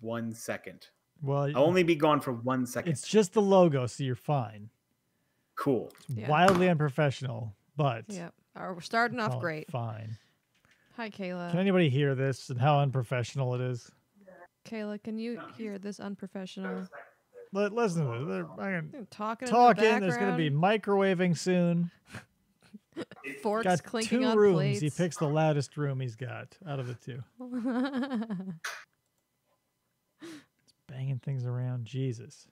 one second. Well, I'll only be gone for one second. it's just the logo, so you're fine. cool. Yeah. Wildly unprofessional, but Yep. Uh, we're starting off great. Fine. Hi, Kayla. Can anybody hear this and how unprofessional it is? Kayla, can you hear this unprofessional? Let, listen to this. They're fucking Talking. talking. In the There's going to be microwaving soon. forks got clinking two on rooms. plates. He picks the loudest room he's got out of the two. Banging things around. Jesus.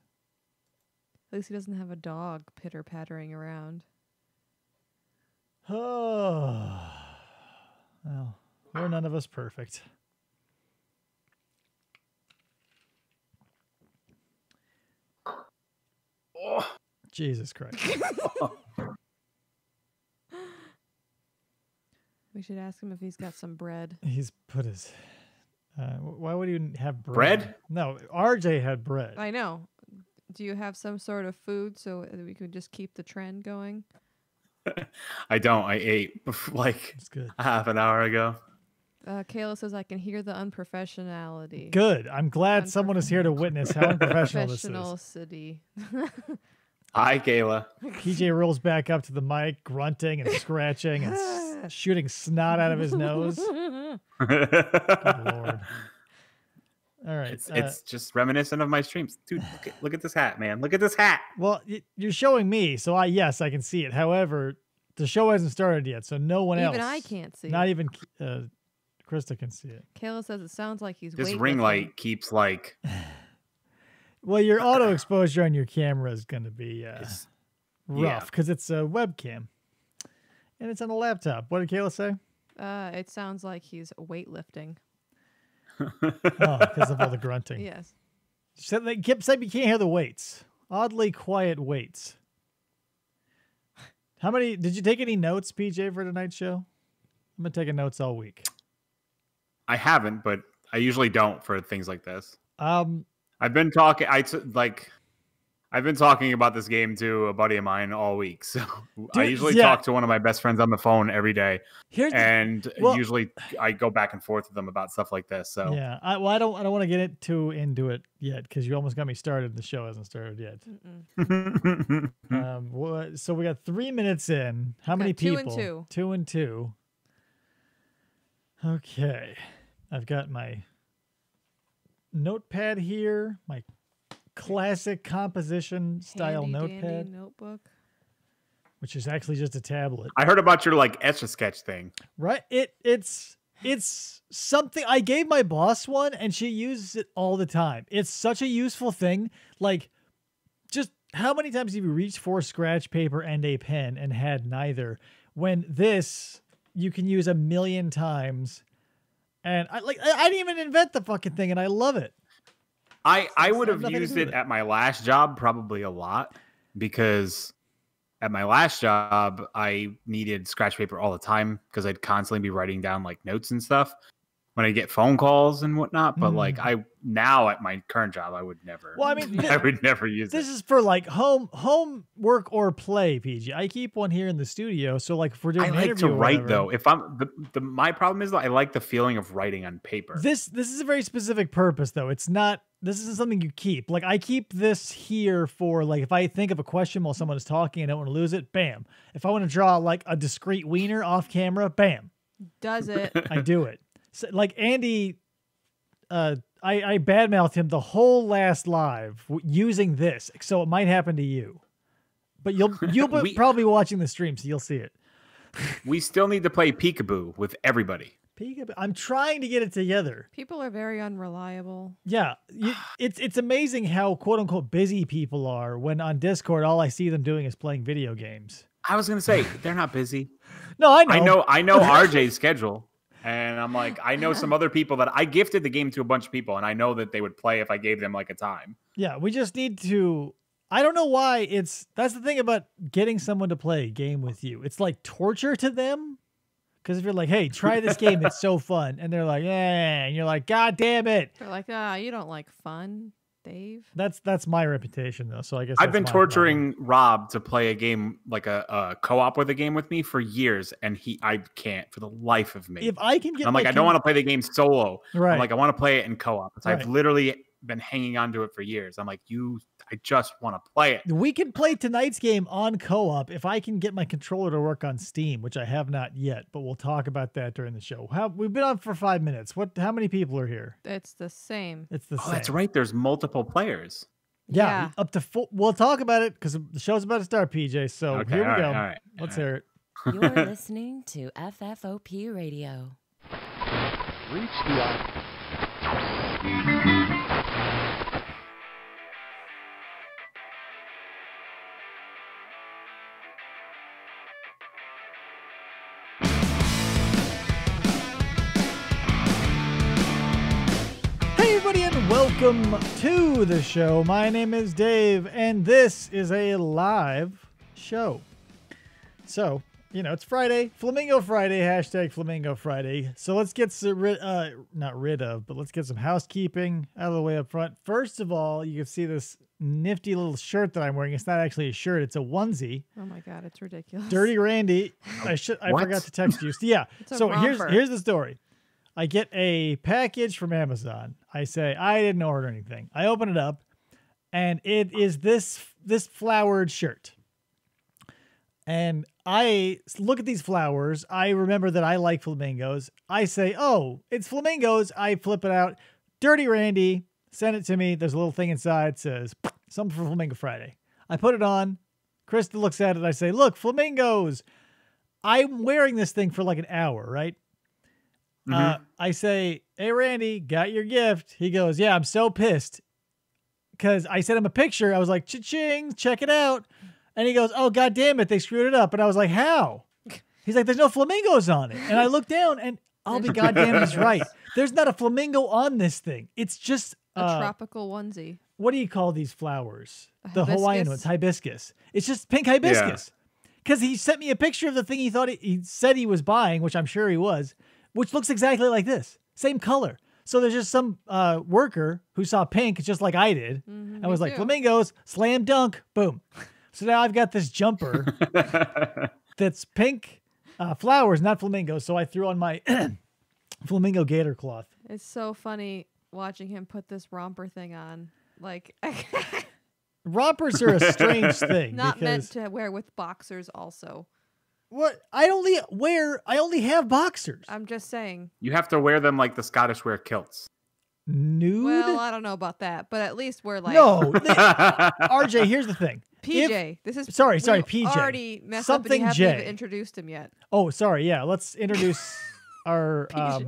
At least he doesn't have a dog pitter pattering around. Oh. Well, we're none of us perfect. Jesus Christ. We should ask him if he's got some bread. He's put his. Uh, why would you have bread? Bread? No, RJ had bread. I know. Do you have some sort of food so that we could just keep the trend going? I don't. I ate like good. half an hour ago. Uh, Kayla says I can hear the unprofessionality. Good. I'm glad someone is here to witness how unprofessional this is. Professional city. Hi, Kayla. PJ rolls back up to the mic, grunting and scratching and s- shooting snot out of his nose. Lord. All right. It's uh, it's just reminiscent of my streams, dude. Look at, look at this hat, man. Look at this hat. well, you're showing me, so I yes, I can see it. However, the show hasn't started yet, so no one else. Even I can't see. Not it. even uh, Krista can see it. Kayla says it sounds like he's This ring light keeps like Well, your auto exposure on your camera is going to be uh, it's- rough yeah. because it's a webcam and it's on a laptop. What did Kayla say? Uh, it sounds like he's weightlifting. Oh, because of all the grunting. Yes. So they kept saying you can't hear the weights. Oddly quiet weights. How many did you take any notes, PJ, for tonight's show? I've been taking notes all week. I haven't, but I usually don't for things like this. Um, I've been talking. I t- like. I've been talking about this game to a buddy of mine all week. So I usually yeah. talk to one of my best friends on the phone every day, here's the, and well- usually I go back and forth with them about stuff like this. So yeah. I, well, I don't. I don't want to get it too into it yet because you almost got me started. The show hasn't started yet. Um, what, so we got three minutes in. How Got many two people? and two. Two and two. Okay, I've got my notepad here. My classic composition style Handy dandy notepad, notebook. which is actually just a tablet. I heard about your like etch a sketch thing. Right? It it's it's something I gave my boss one and she uses it all the time. It's such a useful thing. Like just how many times have you reached for scratch paper and a pen and had neither? When this you can use a million times. And I like I, I didn't even invent the fucking thing and I love it. I I would have used it it. at my last job probably a lot because at my last job I needed scratch paper all the time because I'd constantly be writing down like notes and stuff when I get phone calls and whatnot. But like I now at my current job I would never. Mm. Well, I mean, I would never use This it. is for like home home work or play, PG. I keep one here in the studio, so like if we're doing I an like to write whatever- though. If I'm the, the my problem is though I like the feeling of writing on paper. This this is a very specific purpose though. It's not this isn't something you keep. Like I keep this here for like if I think of a question while someone is talking and I don't want to lose it, bam. If I want to draw like a discreet wiener off camera, bam. Does it? I do it. So, like Andy uh I, I badmouthed him the whole last live w- using this, so it might happen to you. But you'll you'll be We- probably watching the stream, so you'll see it. we still need to play peekaboo with everybody. Peekaboo. I'm trying to get it together. People are very unreliable. Yeah, you, it's it's amazing how quote unquote busy people are when on Discord all I see them doing is playing video games. I was gonna say they're not busy. No, I know. I know I know RJ's schedule. And I'm like, I know some other people that I gifted the game to a bunch of people, and I know that they would play if I gave them like a time. Yeah, we just need to. I don't know why it's. That's the thing about getting someone to play a game with you. It's like torture to them. Because if you're like, hey, try this game, it's so fun, and they're like, yeah, and you're like, god damn it. They're like, ah, you don't like fun. Dave. That's that's my reputation though. So I guess I've been my problem. torturing Rob to play a game like a, a co-op with a game with me for years, and he I can't for the life of me. If I can get, And I'm like, my I don't want to play the game solo. Right. I'm like, I want to play it in co-op. So Right. I've literally been hanging on to it for years. I'm like, you, I just want to play it. we can play tonight's game on co-op if I can get my controller to work on Steam, which I have not yet. But we'll talk about that during the show. How we've been on for five minutes. What? How many people are here? It's the same. It's the Oh, same. that's right. There's multiple players. Yeah, Yeah. up to four. We'll talk about it because the show's about to start, PJ. So Okay, here we all right, go. all right, Let's all hear it. You're listening to FFOP Radio. Reach the welcome to the show. My name is Dave, and this is a live show. So, you know, it's Friday, Flamingo Friday, hashtag Flamingo Friday. So let's get some, rid, uh, not rid of, but let's get some housekeeping out of the way up front. First of all, you can see this nifty little shirt that I'm wearing. It's not actually a shirt; it's a onesie. Oh my god, it's ridiculous. Dirty Randy. I should. I What? forgot to text you. Yeah. It's a so here's here's the story. I get a package from Amazon. I say I didn't order anything. I open it up, and it is this this flowered shirt. And I look at these flowers. I remember that I like flamingos. I say, "Oh, it's flamingos." I flip it out. Dirty Randy send it to me. There's a little thing inside says something for Flamingo Friday. I put it on. Krista looks at it. I say, "Look, flamingos." I'm wearing this thing for like an hour, right? Uh, I say, "Hey, Randy, got your gift." He goes, "Yeah, I'm so pissed." Because I sent him a picture. I was like, "Cha-ching, check it out," and he goes, "Oh, god damn it, they screwed it up." And I was like, "How?" He's like, "There's no flamingos on it." And I look down, and I'll be goddamn, he's right. There's not a flamingo on this thing. It's just a uh, tropical onesie. what do you call these flowers? The Hawaiian ones, hibiscus. It's just pink hibiscus. Because he sent me a picture of the thing he thought he, he said he was buying, which I'm sure he was, which looks exactly like this, same color. So there's just some uh, worker who saw pink just like I did, and was like, too. flamingos, slam dunk, boom. So now I've got this jumper that's pink uh, flowers, not flamingos. So I threw on my flamingo gator cloth. It's so funny watching him put this romper thing on. Like Rompers are a strange thing. not meant to wear with boxers also. What I only wear, I only have boxers. I'm just saying. You have to wear them like the Scottish wear kilts. Nude. Well, I don't know about that, but at least we're like no, they- RJ. Here's the thing. If- PJ. this is sorry, sorry, we've PJ. Already messed Something up and you haven't J. even introduced him yet. oh, sorry. Yeah, let's introduce our. Um,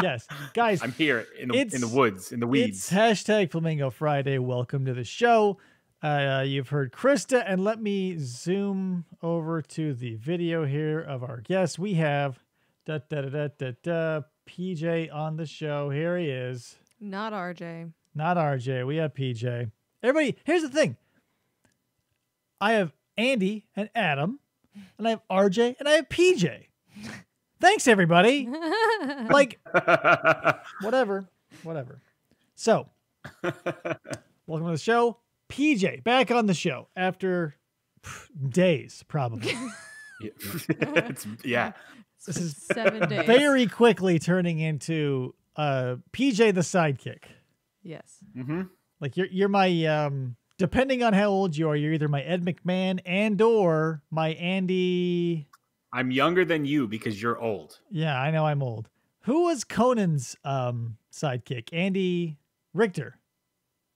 yes, guys. I'm here in the in the woods, in the weeds. It's hashtag Flamingo Friday. Welcome to the show. Uh, you've heard Krista, and let me zoom over to the video here of our guest. We have da da da da da, da PJ on the show. Here he is. Not RJ. Not RJ. We have PJ. Everybody, here's the thing. I have Andy and Adam, and I have RJ and I have PJ. Thanks, everybody. like, whatever, whatever. So, welcome to the show. PJ back on the show after pff, days, probably. Yeah. It's- yeah. This is Seven days. very quickly turning into uh, PJ the sidekick. Yes. hmm Like you're you're my um depending on how old you are, you're either my Ed McMahon and or my Andy. I'm younger than you because you're old. Yeah, I know I'm old. Who was Conan's um sidekick? Andy Richter.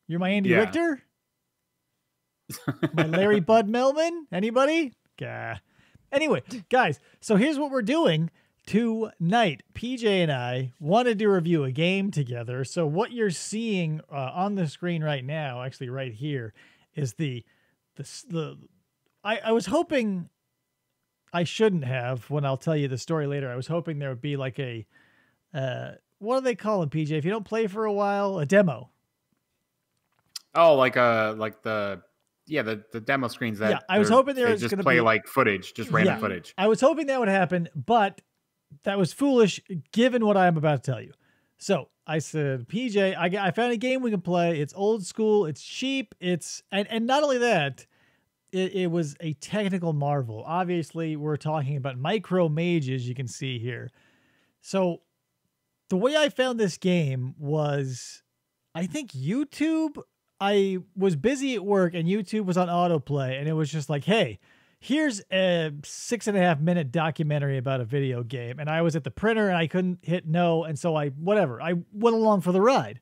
You're my Andy Yeah. Richter? My Larry Bud Melman? Anybody? Gah. Anyway, guys, so here's what we're doing tonight. PJ and I wanted to review a game together. So what you're seeing uh, on the screen right now, actually right here, is the the the. I I was hoping. I shouldn't have. When I'll tell you the story later, I was hoping there would be like a. Uh, what do they call them, PJ? If you don't play for a while, a demo. Oh, like uh like the yeah, the, the demo screens that Yeah, I was hoping there they was just gonna play be- like footage, just random Yeah. footage. I was hoping that would happen, but that was foolish given what I'm about to tell you. So I said, PJ, I, I found a game we can play. It's old school. It's cheap. It's and and not only that, it, it was a technical marvel. Obviously, we're talking about Micro Mages. You can see here. So the way I found this game was, I think YouTube. I was busy at work and YouTube was on autoplay, and it was just like, hey, here's a six and a half minute documentary about a video game. And I was at the printer and I couldn't hit no. And so I, whatever, I went along for the ride.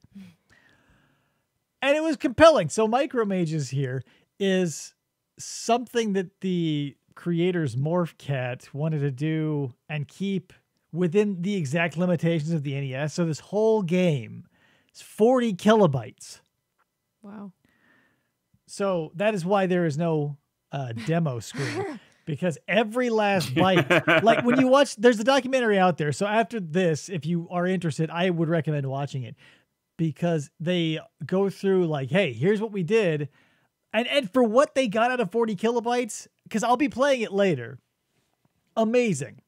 And it was compelling. So, Micro Mages here is something that the creators Morph Cat wanted to do and keep within the exact limitations of the NES. So, this whole game is 40 kilobytes. Wow. So that is why there is no uh, demo screen because every last bite, like when you watch, there's a documentary out there. So after this, if you are interested, I would recommend watching it because they go through like, hey, here's what we did, and and for what they got out of 40 kilobytes, because I'll be playing it later. Amazing.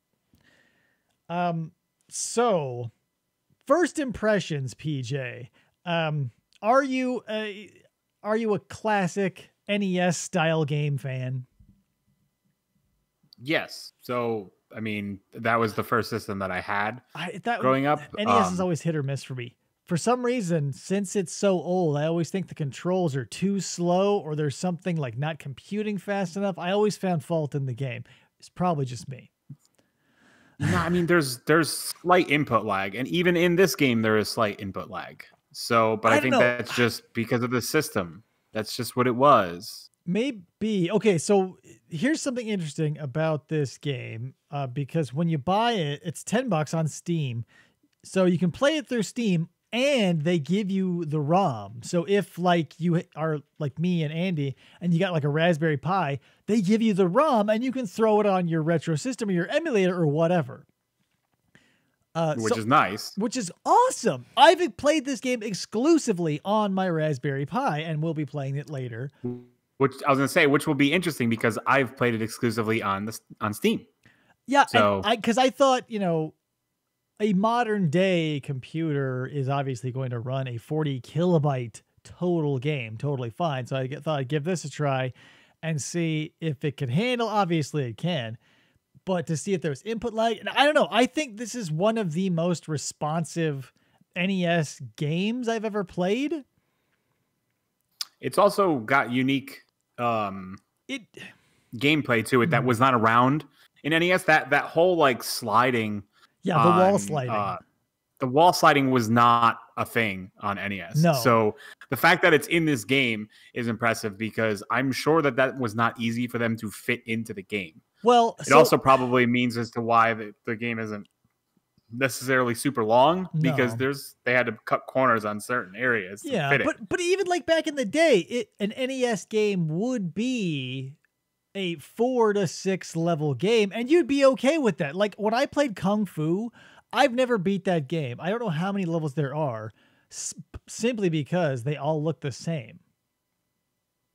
Um, so first impressions, PJ. Um, are you a are you a classic NES style game fan? yes. So I mean, that was the first system that I had I that growing up. NES is um, always hit or miss for me. For some reason, since it's so old, I always think the controls are too slow or there's something like not computing fast enough. I always found fault in the game. It's probably just me. No, I mean there's there's slight input lag, and even in this game there is slight input lag. So, but I I, think know. that's just because of the system. That's just what it was. Maybe. Okay, so here's something interesting about this game uh, because when you buy it, it's 10 bucks on Steam. So you can play it through Steam and they give you the ROM. So if like you are like me and Andy and you got like a Raspberry Pi, they give you the ROM and you can throw it on your retro system or your emulator or whatever. Uh, Which so- is nice. which is awesome. I've played this game exclusively on my Raspberry Pi and we will be playing it later. Which I was gonna say, which will be interesting because I've played it exclusively on this on Steam. Yeah, So- and I because I thought you know, a modern day computer is obviously going to run a 40 kilobyte total game, totally fine. So I thought I'd give this a try and see if it can handle. Obviously, it can, but to see if there's input lag, and I don't know. I think this is one of the most responsive NES games I've ever played. It's also got unique um It gameplay to it that Mhm. was not around in NES. That that whole like sliding yeah, the wall sliding. uh, the wall sliding was not a thing on NES. No. So the fact that it's in this game is impressive because I'm sure that that was not easy for them to fit into the game. well, It so- also probably means as to why the, the game isn't necessarily super long because there's they had to cut corners on certain areas. To yeah fit it. but but even like back in the day it an nes game would be a four to six level game and you'd be okay with that like when i played kung fu i've never beat that game i don't know how many levels there are simply because they all look the same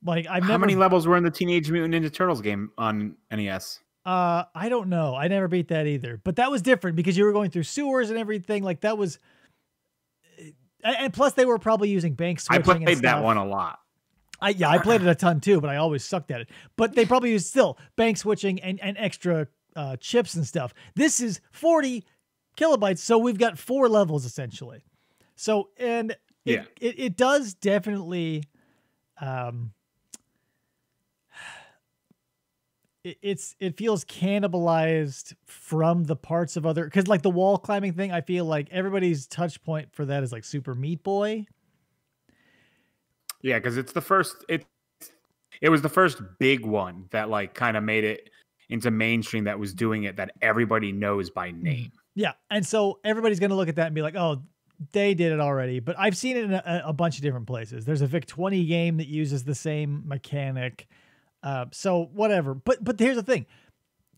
like i've How never many levels were in the Teenage Mutant Ninja Turtles game on NES? uh i don't know i never beat that either but that was different because you were going through sewers and everything like that was and and plus they were probably using bank I switching and played that one a lot. I yeah, I played it a ton too, but I always sucked at it. But they probably use still bank switching and, and extra uh, chips and stuff. This is 40 kilobytes, so we've got four levels essentially. So and it, Yeah. it, it does definitely um it, it's it feels cannibalized from the parts of other because like the wall climbing thing, I feel like everybody's touch point for that is like Super Meat Boy. Yeah, because it's the first. It it was the first big one that like kind of made it into mainstream. That was doing it that everybody knows by name. Yeah, and so everybody's gonna look at that and be like, "Oh, they did it already." But I've seen it in a, a bunch of different places. There's a Vic 20 game that uses the same mechanic. Uh, so whatever. But but here's the thing: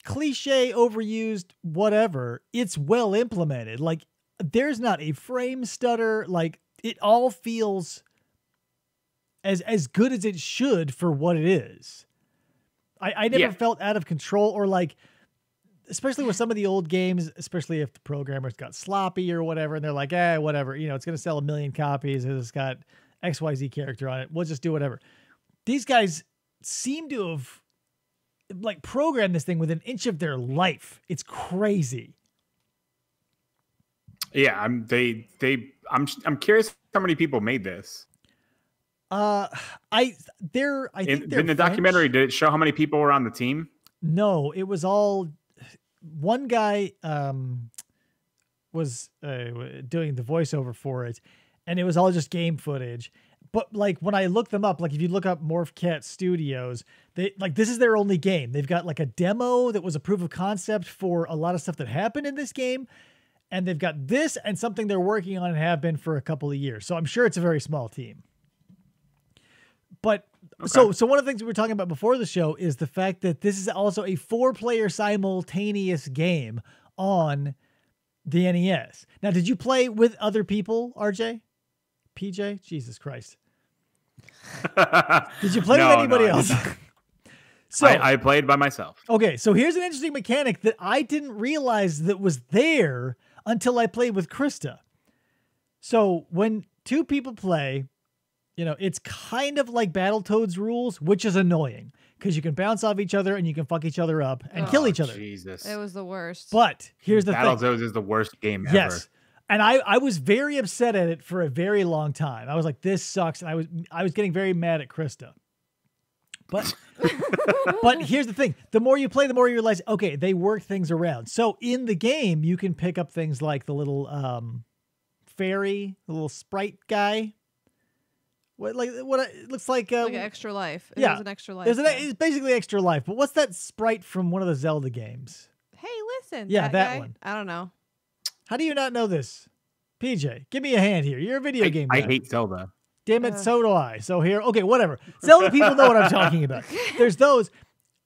cliche, overused, whatever. It's well implemented. Like there's not a frame stutter. Like it all feels as as good as it should for what it is. I, I never Yeah. felt out of control or like especially with some of the old games, especially if the programmers got sloppy or whatever, and they're like, eh, whatever, you know, it's going to sell a million copies. It's got XYZ character on it. We'll just do whatever. These guys seem to have like programmed this thing with an inch of their life. It's crazy. Yeah, I'm they they I'm I'm curious how many people made this. Uh, I they're I think In, they're in the French. documentary, did it show how many people were on the team? No, it was all one guy um was uh, doing the voiceover for it and it was all just game footage. But like when I look them up, like if you look up Morph Cat Studios, they like this is their only game. They've got like a demo that was a proof of concept for a lot of stuff that happened in this game. And they've got this and something they're working on and have been for a couple of years. So I'm sure it's a very small team. But so so one of the things we were talking about before the show is the fact that this is also a four player simultaneous game on the NES. Now, did you play with other people, RJ? PJ? Jesus Christ. Did you play No, with anybody did else? so I, I played by myself. Okay, so here's an interesting mechanic that I didn't realize that was there until I played with Krista. So when two people play, you know, it's kind of like Battletoads rules, which is annoying because you can bounce off each other and you can fuck each other up and kill Oh, each other. Jesus. It was the worst. But here's the thing. Battletoads is the worst game ever. Yes. And I, I was very upset at it for a very long time. I was like, this sucks. And I was I was getting very mad at Krista. But but here's the thing. The more you play, the more you realize, okay, they work things around. So in the game, you can pick up things like the little um fairy, the little sprite guy. What like what it looks like uh like an extra life. It yeah. was an extra life. there's an, it's basically extra life. But what's that sprite from one of the Zelda games? hey, listen. Yeah, that guy? one. I don't know. How do you not know this? PJ, give me a hand here. You're a video I, game I guy. hate Zelda. Damn it, Ugh. so do I. So here, okay, whatever. Zelda people know what I'm talking about. There's those.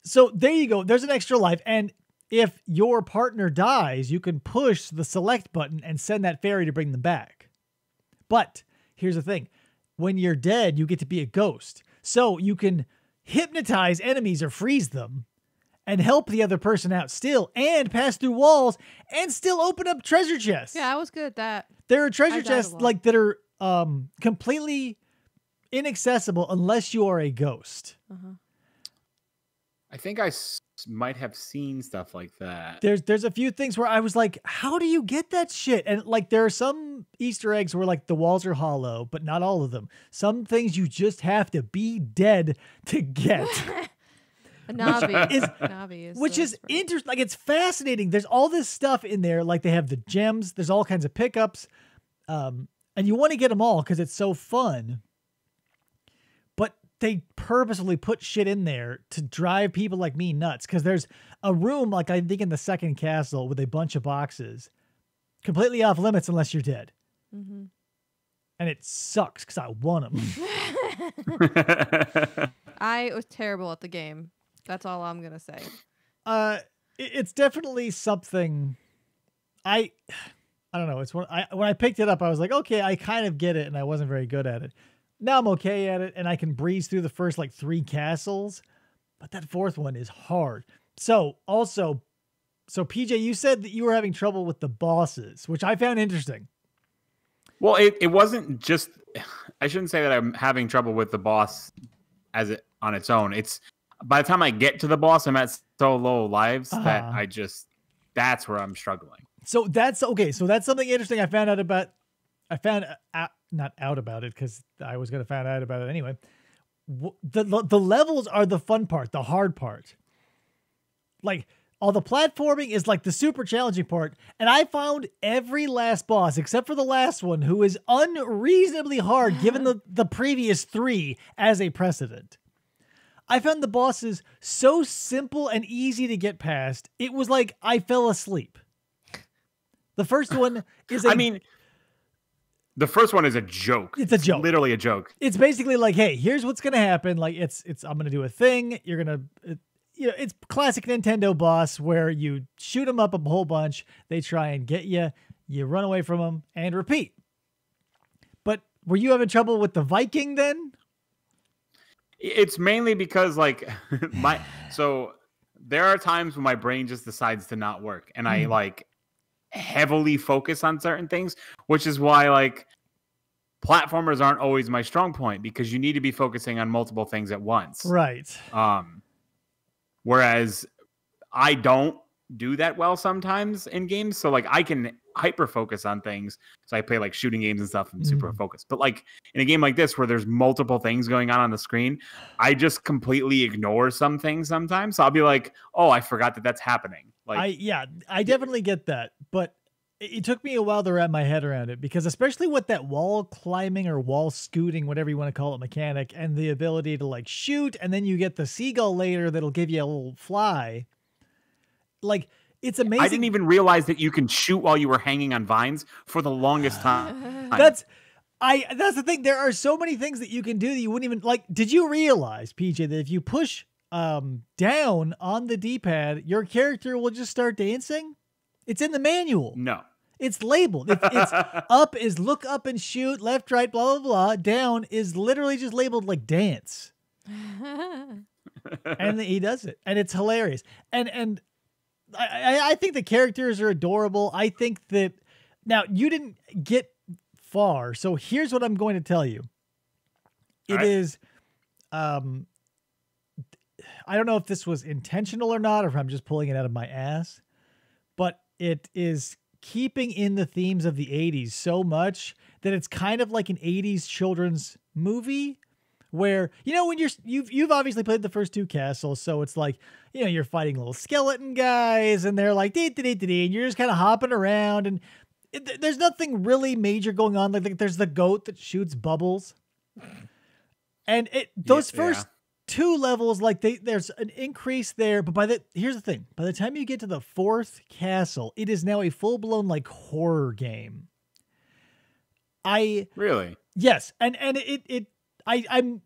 So there you go. There's an extra life. And if your partner dies, you can push the select button and send that fairy to bring them back. But here's the thing when you're dead, you get to be a ghost. So you can hypnotize enemies or freeze them and help the other person out still and pass through walls and still open up treasure chests. Yeah, I was good at that. There are treasure I died a chests like that are um completely inaccessible unless you are a ghost. I think I s- might have seen stuff like that. There's there's a few things where I was like, how do you get that shit? And like there are some Easter eggs where like the walls are hollow, but not all of them. Some things you just have to be dead to get. A Navi is- Navi is which is interesting. Like it's fascinating. There's all this stuff in there. Like they have the gems. There's all kinds of pickups, um, and you want to get them all because it's so fun. But they purposely put shit in there to drive people like me nuts. Because there's a room, like I think in the second castle, with a bunch of boxes, completely off limits unless you're dead, Mhm. and it sucks because I want them. I was terrible at the game. That's all I'm gonna say. uh it- it's definitely something i i don't know it's when i when i picked it up i was like okay i kind of get it and i wasn't very good at it now i'm okay at it and i can breeze through the first like three castles but that fourth one is hard so also so pj you said that you were having trouble with the bosses which i found interesting well, it, it wasn't just. I shouldn't say that I'm having trouble with the boss as it on its own. It's by the time I get to the boss, I'm at so low lives that Uh-huh. I just that's where I'm struggling. So that's okay. So that's something interesting I found out about. I found out, not out about it because I was going to find out about it anyway. The, the the levels are the fun part, the hard part. Like all the platforming is like the super challenging part, and I found every last boss except for the last one, who is unreasonably hard given the the previous three as a precedent. I found the bosses so simple and easy to get past. It was like I fell asleep. The first one is a I mean, the first one is a joke. It's a joke. literally a joke. it's basically like, hey, here's what's gonna happen. Like it's it's I'm gonna do a thing. You're gonna it, you know, it's classic Nintendo boss where you shoot them up a whole bunch. They try and get you. You run away from them and repeat. But were you having trouble with the Viking then? It's mainly because like my so there are times when my brain just decides to not work and I Mhm. like heavily focus on certain things, which is why like platformers aren't always my strong point because you need to be focusing on multiple things at once. Right. Um, whereas I don't do that well sometimes in games. So like I can hyper focus on things. So I play like shooting games and stuff. Super Mm. focused. But like in a game like this where there's multiple things going on on the screen, I just completely ignore some things sometimes. So I'll be like, oh, I forgot that that's happening. Like I yeah, I definitely get that, but it, it took me a while to wrap my head around it because especially with that wall climbing or wall scooting, whatever you want to call it, mechanic, and the ability to like shoot, and then you get the seagull later that'll give you a little fly. Like it's amazing. I didn't even realize that you can shoot while you were hanging on vines for the longest time. That's I that's the thing. There are so many things that you can do that you wouldn't even like. Did you realize, PJ, that if you push um down on the D-pad, your character will just start dancing? It's in the manual. no. It's labeled. It's, it's up is look up and shoot, left, right, blah blah blah. Down is literally just labeled like dance, and he does it, and it's hilarious. And and I I, I think the characters are adorable. I think that now you didn't get far, so here's what I'm going to tell you. It right. is, um, I don't know if this was intentional or not, or if I'm just pulling it out of my ass, but it is keeping in the themes of the 80s so much that it's kind of like an 80s children's movie where you know when you're you've you've obviously played the first two castles so it's like you know you're fighting little skeleton guys and they're like dee, dee, dee, dee, and you're just kind of hopping around and it, th- there's nothing really major going on like, like there's the goat that shoots bubbles and it those yeah. first two levels like they there's an increase there but by the here's the thing by the time you get to the fourth castle it is now a full-blown like horror game i Really? yes and and it it i i'm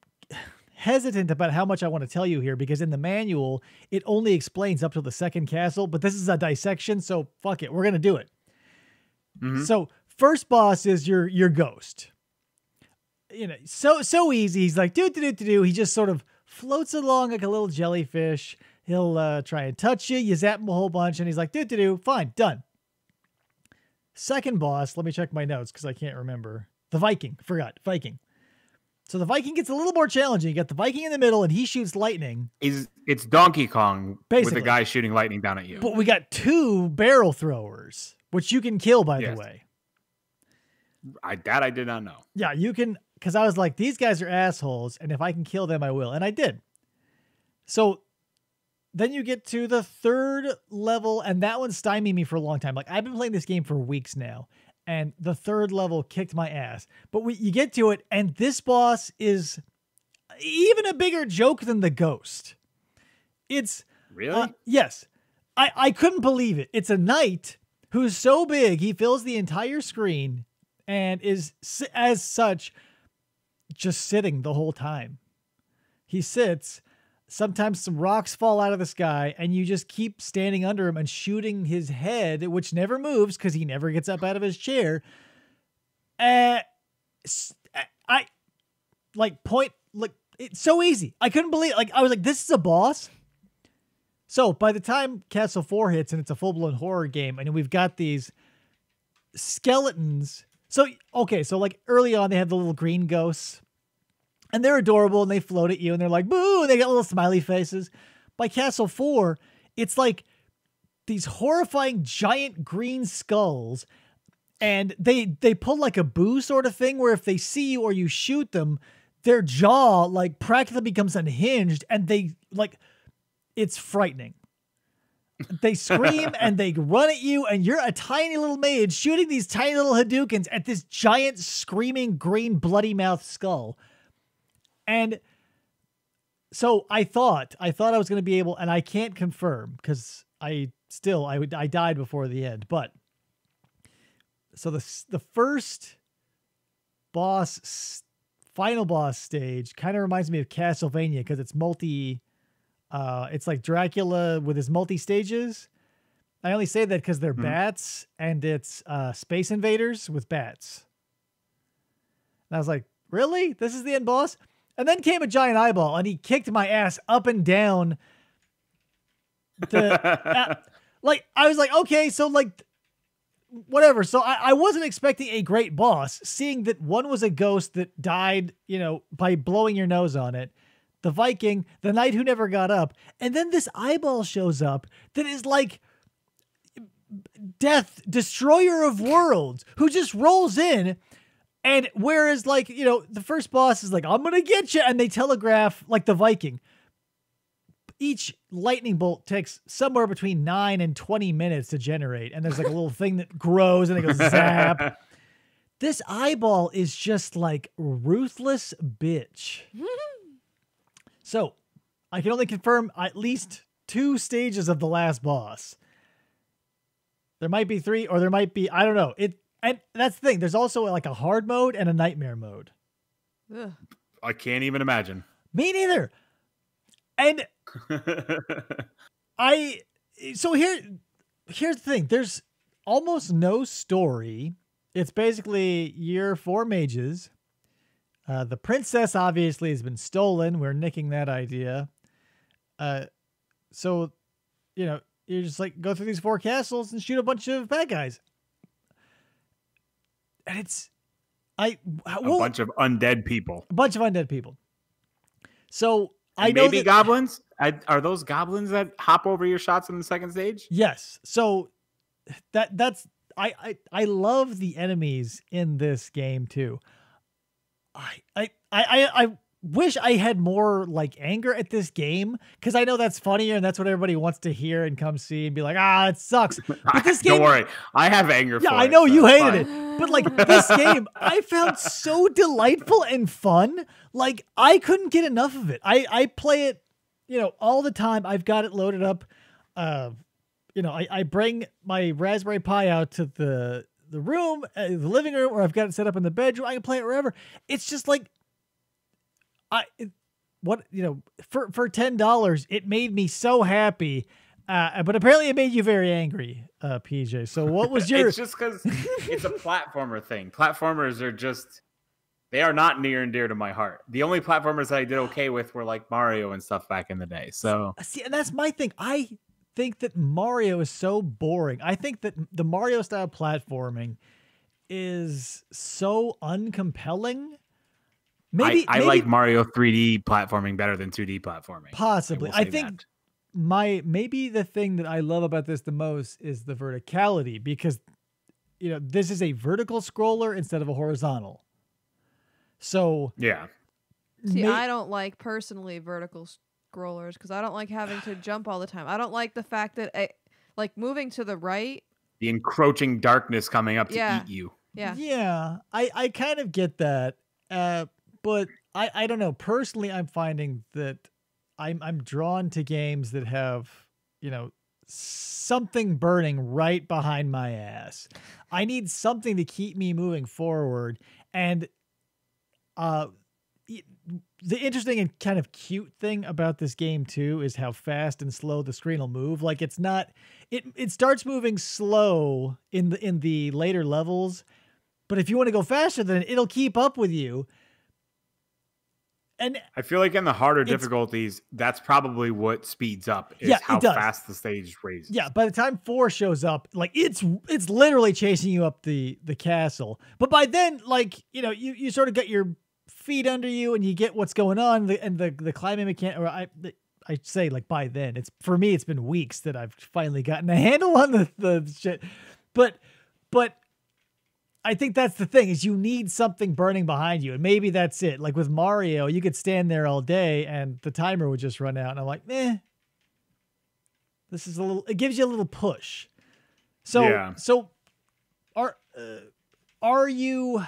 hesitant about how much i want to tell you here because in the manual it only explains up to the second castle but this is a dissection so fuck it we're gonna do it Mhm. so first boss is your your ghost you know, so so easy. He's like do do do do. He just sort of floats along like a little jellyfish. He'll uh, try and touch you. You zap him a whole bunch, and he's like do do do. Fine, done. Second boss. Let me check my notes because I can't remember. The Viking. Forgot Viking. So the Viking gets a little more challenging. You got the Viking in the middle, and he shoots lightning. Is it's Donkey Kong Basically. with a guy shooting lightning down at you? But we got two barrel throwers, which you can kill. By Yes. the way. I that I did not know. Yeah, you can because I was like, these guys are assholes, and if I can kill them, I will. And I did. So then you get to the third level, and that one stymied me for a long time. Like I've been playing this game for weeks now, and the third level kicked my ass. But we, you get to it, and this boss is even a bigger joke than the ghost. It's Really? uh, yes. I, I couldn't believe it. It's a knight who's so big he fills the entire screen and is as such just sitting the whole time. He sits. Sometimes some rocks fall out of the sky, and you just keep standing under him and shooting his head, which never moves because he never gets up out of his chair. Uh, I like point like it's so easy. I couldn't believe like I was like, this is a boss. So by the time Castle 4 hits and it's a full blown horror game, and we've got these skeletons. So, okay, so like early on, they have the little green ghosts, and they're adorable and they float at you and they're like, boo, and they got little smiley faces. By Castle 4, it's like these horrifying giant green skulls. And they they pull like a boo sort of thing where if they see you or you shoot them, their jaw like practically becomes unhinged and they like it's frightening. They scream and they run at you, and you're a tiny little maid shooting these tiny little Hadoukens at this giant screaming green bloody mouth skull. And so I thought, I thought I was going to be able, and I can't confirm because I still, I I died before the end. But so the the first boss, final boss stage, kind of reminds me of Castlevania because it's multi uh, it's like Dracula with his multi stages. I only say that because they're Mhm. bats and it's uh, Space Invaders with bats. And I was like, really? This is the end boss? And then came a giant eyeball and he kicked my ass up and down to uh, like I was like, okay, so like whatever. So I, I wasn't expecting a great boss, seeing that one was a ghost that died, you know, by blowing your nose on it. The Viking, the knight who never got up, and then this eyeball shows up that is like death, destroyer of worlds, who just rolls in. And whereas, like, you know, the first boss is like, I'm gonna get you, and they telegraph like the Viking each lightning bolt takes somewhere between nine and 20 minutes to generate. And there's like a little thing that grows and it goes zap. This eyeball is just like ruthless bitch. so I can only confirm at least two stages of the last boss. There might be three, or there might be, I don't know. It and that's the thing. There's also like a hard mode and a nightmare mode. Ugh. I can't even imagine. Me neither. And I so here here's the thing. There's almost no story. It's basically year four mages. Uh, the princess obviously has been stolen. We're nicking that idea. Uh, so you know you just like go through these four castles and shoot a bunch of bad guys, and it's I a well, bunch of undead people. a bunch of undead people. So I And know maybe that, goblins. I, are those goblins that hop over your shots in the second stage? Yes. So that that's I I I love the enemies in this game too. I I I I, wish I had more like anger at this game because I know that's funnier and that's what everybody wants to hear and come see and be like, ah, it sucks. But this game, Don't worry, I have anger. yeah, I it, know so you hated fine. it, but like this game, I found so delightful and fun. Like I couldn't get enough of it. I I play it, you know, all the time. I've got it loaded up. Uh, you know, I, I bring my Raspberry Pi out to the the room, uh, the living room, or I've got it set up in the bedroom. I can play it wherever. It's just like, I it, what you know for for ten dollars, it made me so happy. Uh, but apparently, it made you very angry, uh, PJ. So, what was your? it's just because it's a platformer thing. Platformers are just they are not near and dear to my heart. The only platformers that I did okay with were like Mario and stuff back in the day. So See, and that's my thing. I think that Mario is so boring. I think that the Mario style platforming is so uncompelling. Maybe I, I maybe like Mario 3D platforming better than 2D platforming. possibly. will I think that. my maybe the thing that I love about this the most is the verticality because you know this is a vertical scroller instead of a horizontal. So Yeah. See, may- I don't like personally vertical scrollers because I don't like having to jump all the time. I don't like the fact that I, like moving to the right. The encroaching darkness coming up to Yeah. eat you. Yeah. Yeah, I I kind of get that. Uh but I I don't know, personally I'm finding that I'm I'm drawn to games that have, you know, something burning right behind my ass. I need something to keep me moving forward and uh y- the interesting and kind of cute thing about this game too is how fast and slow the screen will move. Like it's not it it starts moving slow in the in the later levels, but if you want to go faster than it, it'll keep up with you. And I feel like in the harder difficulties, that's probably what speeds up is Yeah, it how does. fast the stage raises. yeah, by the time 4 shows up, like it's it's literally chasing you up the the castle. But by then like, you know, you you sort of got your feet under you and you get what's going on the, and the the climbing mechanic or I the, I say like by then it's for me it's been weeks that I've finally gotten a handle on the the shit. But but I think that's the thing is you need something burning behind you and maybe that's it. Like with Mario, you could stand there all day and the timer would just run out and I'm like, "Eh. This is a little it gives you a little push." So Yeah. so are uh, are you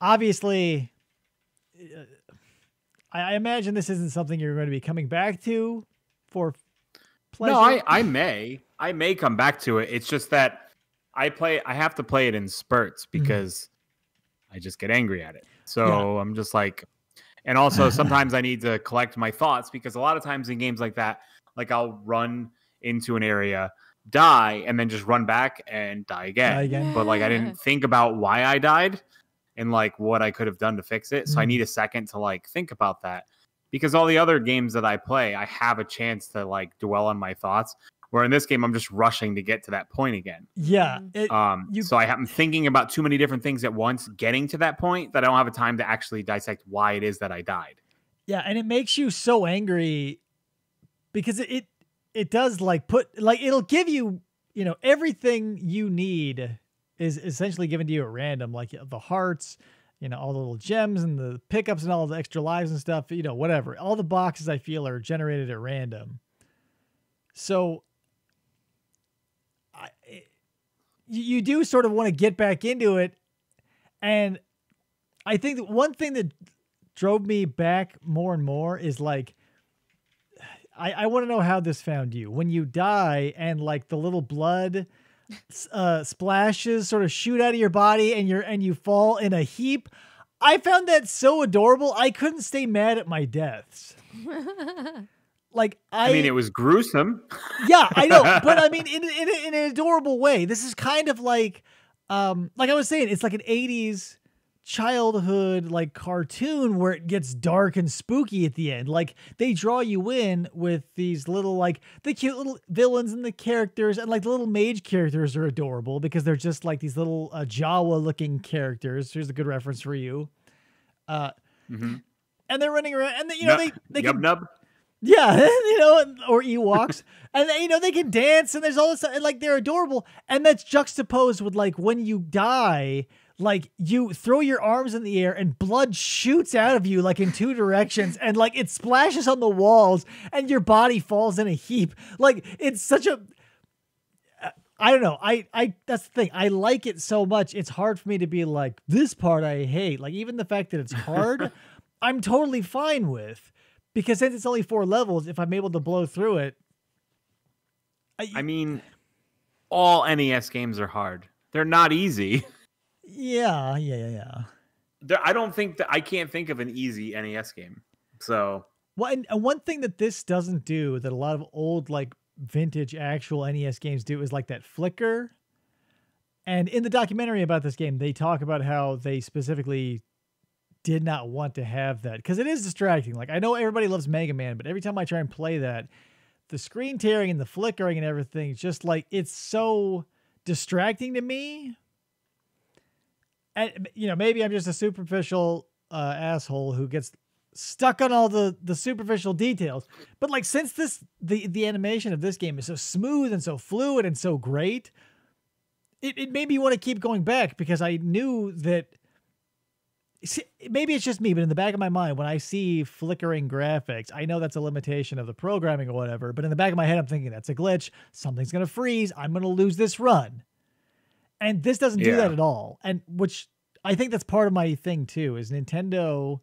obviously uh, I, I imagine this isn't something you're going to be coming back to for pleasure. No, I, I may. I may come back to it. It's just that I play I have to play it in spurts Mm-hmm. because I just get angry at it. So I'm just like and also sometimes I need to collect my thoughts because a lot of times in games like that, like I'll run into an area, die, and then just run back and die again. Die again. But like I didn't think about why I died and like what I could have done to fix it. So I Mhm. need a second to like think about that. because all the other games that I play, I have a chance to like dwell on my thoughts. Where in this game, I'm just rushing to get to that point again. Yeah, Mhm. it, Um, You- so I am thinking about too many different things at once, getting to that point that I don't have a time to actually dissect why it is that I died. Yeah, and it makes you so angry because it, it it does like put like it'll give you you know everything you need is essentially given to you at random like the hearts you know all the little gems and the pickups and all the extra lives and stuff you know whatever all the boxes i feel are generated at random so I, it- you, you do sort of want to get back into it and i think that one thing that drove me back more and more is like I, I want to know how this found you. When you die and like the little blood uh, splashes sort of shoot out of your body and you're and you fall in a heap. I found that so adorable. I couldn't stay mad at my deaths. Like I, I, mean, it was gruesome. yeah, I know, but I mean, in, in, in an adorable way. This is kind of like, um, like I was saying, it's like an '80s childhood like cartoon where it gets dark and spooky at the end. Like they draw you in with these little like the cute little villains and the characters, and like the little mage characters are adorable because they're just like these little uh, Jawa looking characters. Here's a good reference for you. Uh, Mhm. and they're running around, and they, you know Nub- they they can nub. yeah, you know, or Ewoks, and you know they can dance, and there's all this, and, like they're adorable, and that's juxtaposed with like when you die, like you throw your arms in the air and blood shoots out of you like in two directions, and like it splashes on the walls, and your body falls in a heap. Like it's such a I don't know. I I that's the thing. I like it so much. It's hard for me to be like this part I hate. Like even the fact that it's hard, I'm totally fine with because since it's only four levels, if I'm able to blow through it, I mean, all NES games are hard. They're not easy. yeah, yeah, yeah, yeah. There, I don't think that I can't think of an easy NES game. So Well, and, and one thing that this doesn't do that a lot of old like vintage actual NES games do is like that flicker. And in the documentary about this game, they talk about how they specifically did not want to have that because it is distracting. Like I know everybody loves Mega Man, but every time I try and play that, the screen tearing and the flickering and everything, just like it's so distracting to me. And you know, maybe I'm just a superficial uh, asshole who gets stuck on all the the superficial details. But like since this the the animation of this game is so smooth and so fluid and so great, it, it made me want to keep going back because I knew that see, maybe it's just me, but in the back of my mind, when I see flickering graphics, I know that's a limitation of the programming or whatever. But in the back of my head, I'm thinking that's a glitch. Something's gonna freeze. I'm gonna lose this run. And this doesn't do Yeah. that at all. And which I think that's part of my thing too, is Nintendo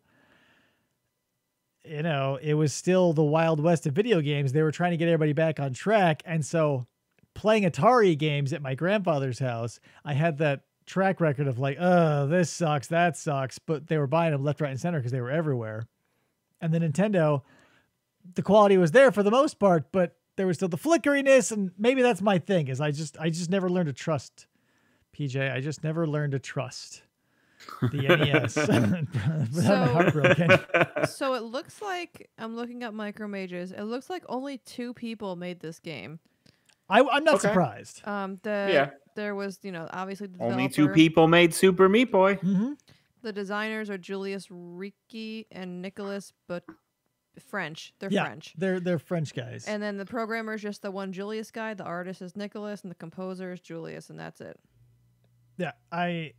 you know, it was still the wild west of video games. They were trying to get everybody back on track. And so playing Atari games at my grandfather's house, I had that track record of like, oh, this sucks, that sucks. But they were buying them left, right, and center because they were everywhere. And the Nintendo, the quality was there for the most part, but there was still the flickeriness, and maybe that's my thing. Is I just I just never learned to trust PJ. I just never learned to trust the NES. So- heart broken. so it looks like I'm looking up Micro Mages. It looks like only two people made this game. I, I'm not Okay. surprised. Um, the Yeah. there was you know obviously the only two people made Super Meat Boy. hmm The designers are Julius Riecke and Nicholas, but French. They're Yeah, French. they're they're French guys. And then the programmer is just the one Julius guy. The artist is Nicholas, and the composer is Julius, and that's it. Yeah, I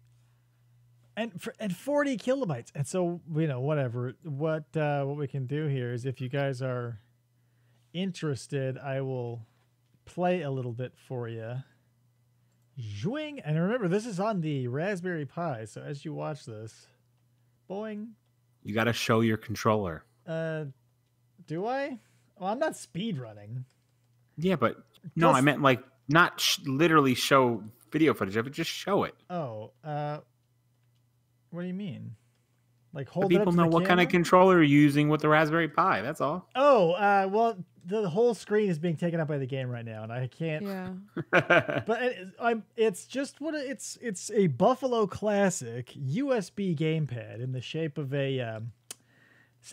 and for, and 40 kilobytes. And so you know whatever. What uh, what we can do here is if you guys are interested, I will play a little bit for you. Zwing, and remember this is on the Raspberry Pi. So as you watch this, boing. You got to show your controller. Uh, do I? Well, I'm not speed running. Yeah, but no, I meant like not sh- literally show video footage of it. Just show it. Oh, uh, what do you mean? Like So hold it up people to know the what kind of camera? controller you're using with the Raspberry Pi. That's all. Oh, uh, well, the whole screen is being taken up by the game right now, and I can't. Yeah. But it, I'm. It's just what it- it's. It's a Buffalo Classic USB gamepad in the shape of a um,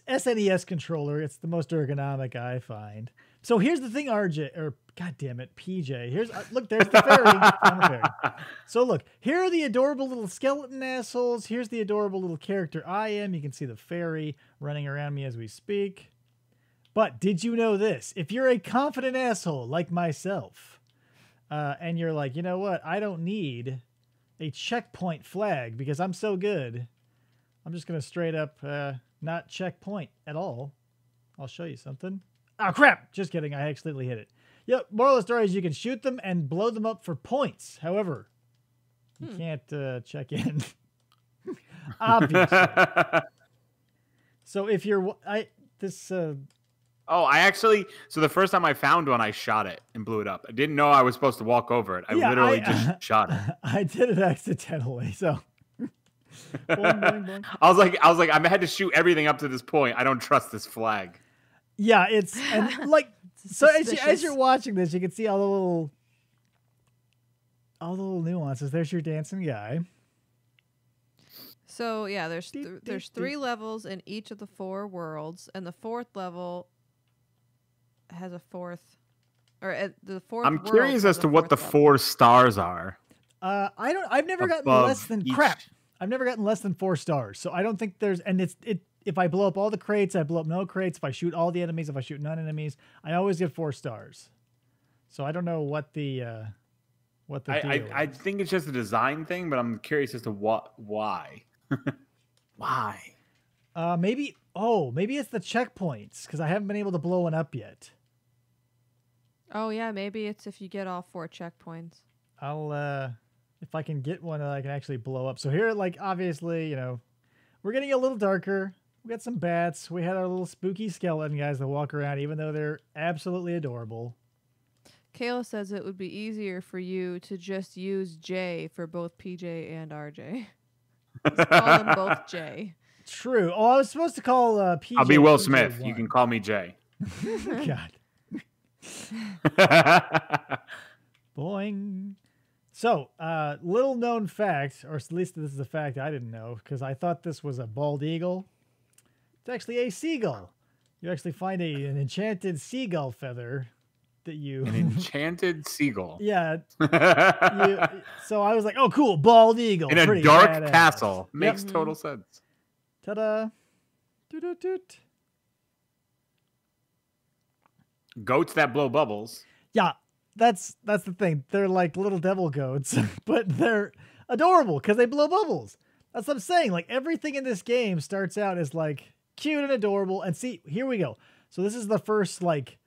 SNES controller. It's the most ergonomic I find. So here's the thing, RJ, or God damn it, PJ. Here's uh, look, there's the fairy. Fairy. So look, here are the adorable little skeleton assholes. Here's the adorable little character I am. You can see the fairy running around me as we speak. But did you know this? If you're a confident asshole like myself, uh, and you're like, you know what, I don't need a checkpoint flag because I'm so good. I'm just gonna straight up uh, not checkpoint at all. I'll show you something. Oh crap! Just kidding. I accidentally hit it. Yep. Moral of the story is you can shoot them and blow them up for points. However, you can't uh, check in. Obviously. so if you're, I this uh, oh, I actually. So the first time I found one, I shot it and blew it up. I didn't know I was supposed to walk over it. I Yeah, literally I- just shot it. I did it accidentally. So. Boing, boing, boing. I was like, I was like, I had to shoot everything up to this point. I don't trust this flag. Yeah, it's and like so as, you, as you're watching this, you can see all the little all the little nuances. There's your dancing guy. So yeah, there's th- deep, there's deep. three levels in each of the four worlds, and the fourth level has a fourth, or uh, the fourth. I'm world curious as to what the level. four stars are. Uh, I don't. I've never gotten less than each- crap. I've never gotten less than four stars. So I don't think there's. And it's it. If I blow up all the crates, I blow up no crates. If I shoot all the enemies, if I shoot none enemies, I always get four stars. So I don't know what the uh, what the I, deal I, I think it's just a design thing, but I'm curious as to what, why, why. Uh, maybe. Oh, maybe it's the checkpoints because I haven't been able to blow one up yet. Oh yeah, maybe it's if you get all four checkpoints. I'll uh if I can get one that I can actually blow up. So here, like obviously, you know, we're getting a little darker. We got some bats. We had our little spooky skeleton guys that walk around, even though they're absolutely adorable. Kayla says it would be easier for you to just use J for both PJ and RJ. Just call them both J. True. Oh, I was supposed to call uh PJ. I'll be Will PJ Smith. You can call me Jay. God. Boing. So, uh, little known fact, or at least this is a fact I didn't know, because I thought this was a bald eagle. It's actually a seagull. You actually find a, an enchanted seagull feather that you. An enchanted seagull. yeah. You, so I was like, oh, cool, bald eagle. In a pretty dark badass. castle. Makes Yep. total sense. Ta da. Doot doot. Goats that blow bubbles. Yeah, that's that's the thing. They're like little devil goats, but they're adorable because they blow bubbles. That's what I'm saying. Like everything in this game starts out as like cute and adorable. And see, here we go. So this is the first like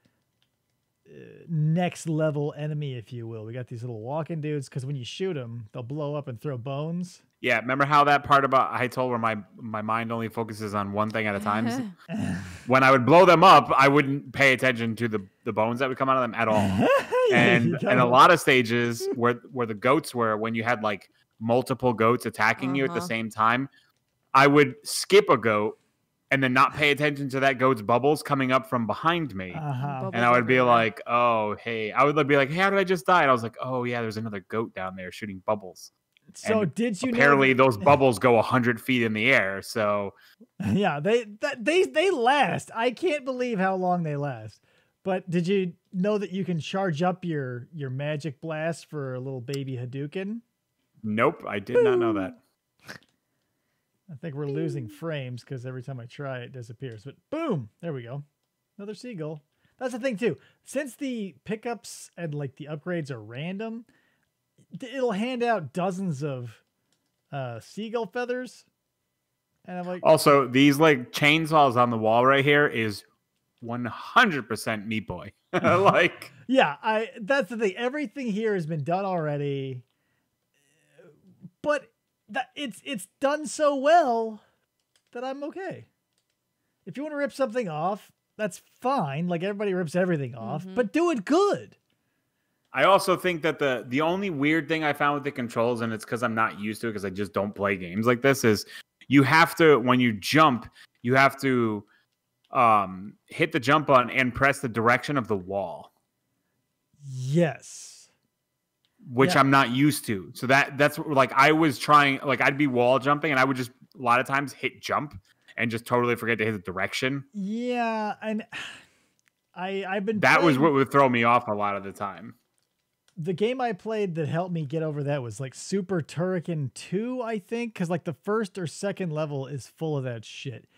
uh, next level enemy, if you will. We got these little walking dudes because when you shoot them, they'll blow up and throw bones. Yeah, remember how that part about I told where my my mind only focuses on one thing at a time? when I would blow them up, I wouldn't pay attention to the, the bones that would come out of them at all. and and a lot of stages where where the goats were when you had like multiple goats attacking you at the Uh-huh. same time, I would skip a goat and then not pay attention to that goat's bubbles coming up from behind me. Uh-huh. And I would be like, "Oh, hey!" I would be like, "Hey, how did I just die?" And I was like, "Oh, yeah, there's another goat down there shooting bubbles." So and did you Apparently, that- those bubbles go hundred feet in the air. So Yeah, they that they they last. I can't believe how long they last. But did you know that you can charge up your your magic blast for a little baby Hadouken? Nope, I did not know that. I think we're losing frames because every time I try it disappears. But boom, there we go. Another seagull. That's the thing too. Since the pickups and like the upgrades are random, it'll hand out dozens of uh seagull feathers. And I'm like, Also, these like chainsaws on the wall right here is 100% Meat Boy. like, Yeah, I that's the thing. Everything here has been done already. But that it's it's done so well that I'm okay. If you want to rip something off, that's fine. Like everybody rips everything off, Mhm. but do it good. I also think that the the only weird thing I found with the controls, and it's because I'm not used to it because I just don't play games like this, is you have to when you jump, you have to um hit the jump button and press the direction of the wall, Yes. Which Yeah. I'm not used to. So that that's what- like I was trying, like I'd be wall jumping, and I would just a lot of times hit jump, and just totally forget to hit the direction. Yeah, and I I've been That was what would throw me off a lot of the time. the game I played that helped me get over that was like Super Turrican 2, I think, because like the first or second level is full of that shit.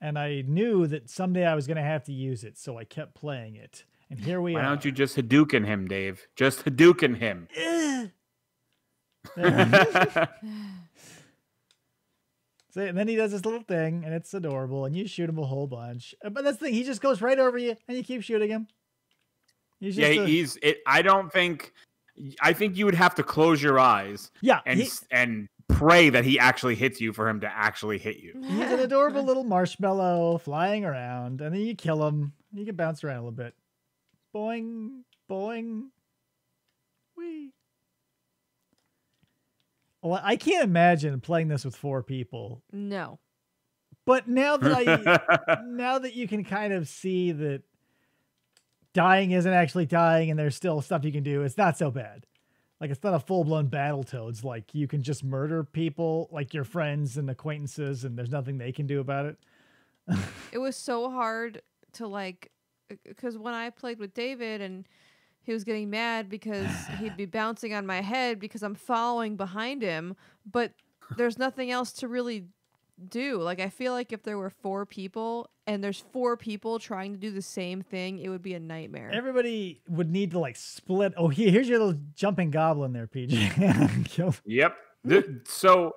And I knew that someday I was going to have to use it, so I kept playing it. And here we Why are. Why don't you just Hadouken him, Dave? Just Hadouken him. So, and then he does this little thing, and it's adorable, and you shoot him a whole bunch. But that's the thing, he just goes right over you, and you keep shooting him. He's yeah, a- he's. It, I don't think. I think you would have to close your eyes yeah, and he- and pray that he actually hits you for him to actually hit you. He's an adorable little marshmallow flying around, and then you kill him. You can bounce around a little bit. Boing, boing. Wee. Well, I can't imagine playing this with four people. No. But now that I now that you can kind of see that dying isn't actually dying and there's still stuff you can do, it's not so bad. Like it's not a full blown Battletoads. Like you can just murder people, like your friends and acquaintances, and there's nothing they can do about it. it was so hard to like because when I played with David and he was getting mad because he'd be bouncing on my head because I'm following behind him, but there's nothing else to really do. Like I feel like if there were four people and there's four people trying to do the same thing, it would be a nightmare. Everybody would need to like split. Oh, here, here's your little jumping goblin there, PJ. Yep. Th- so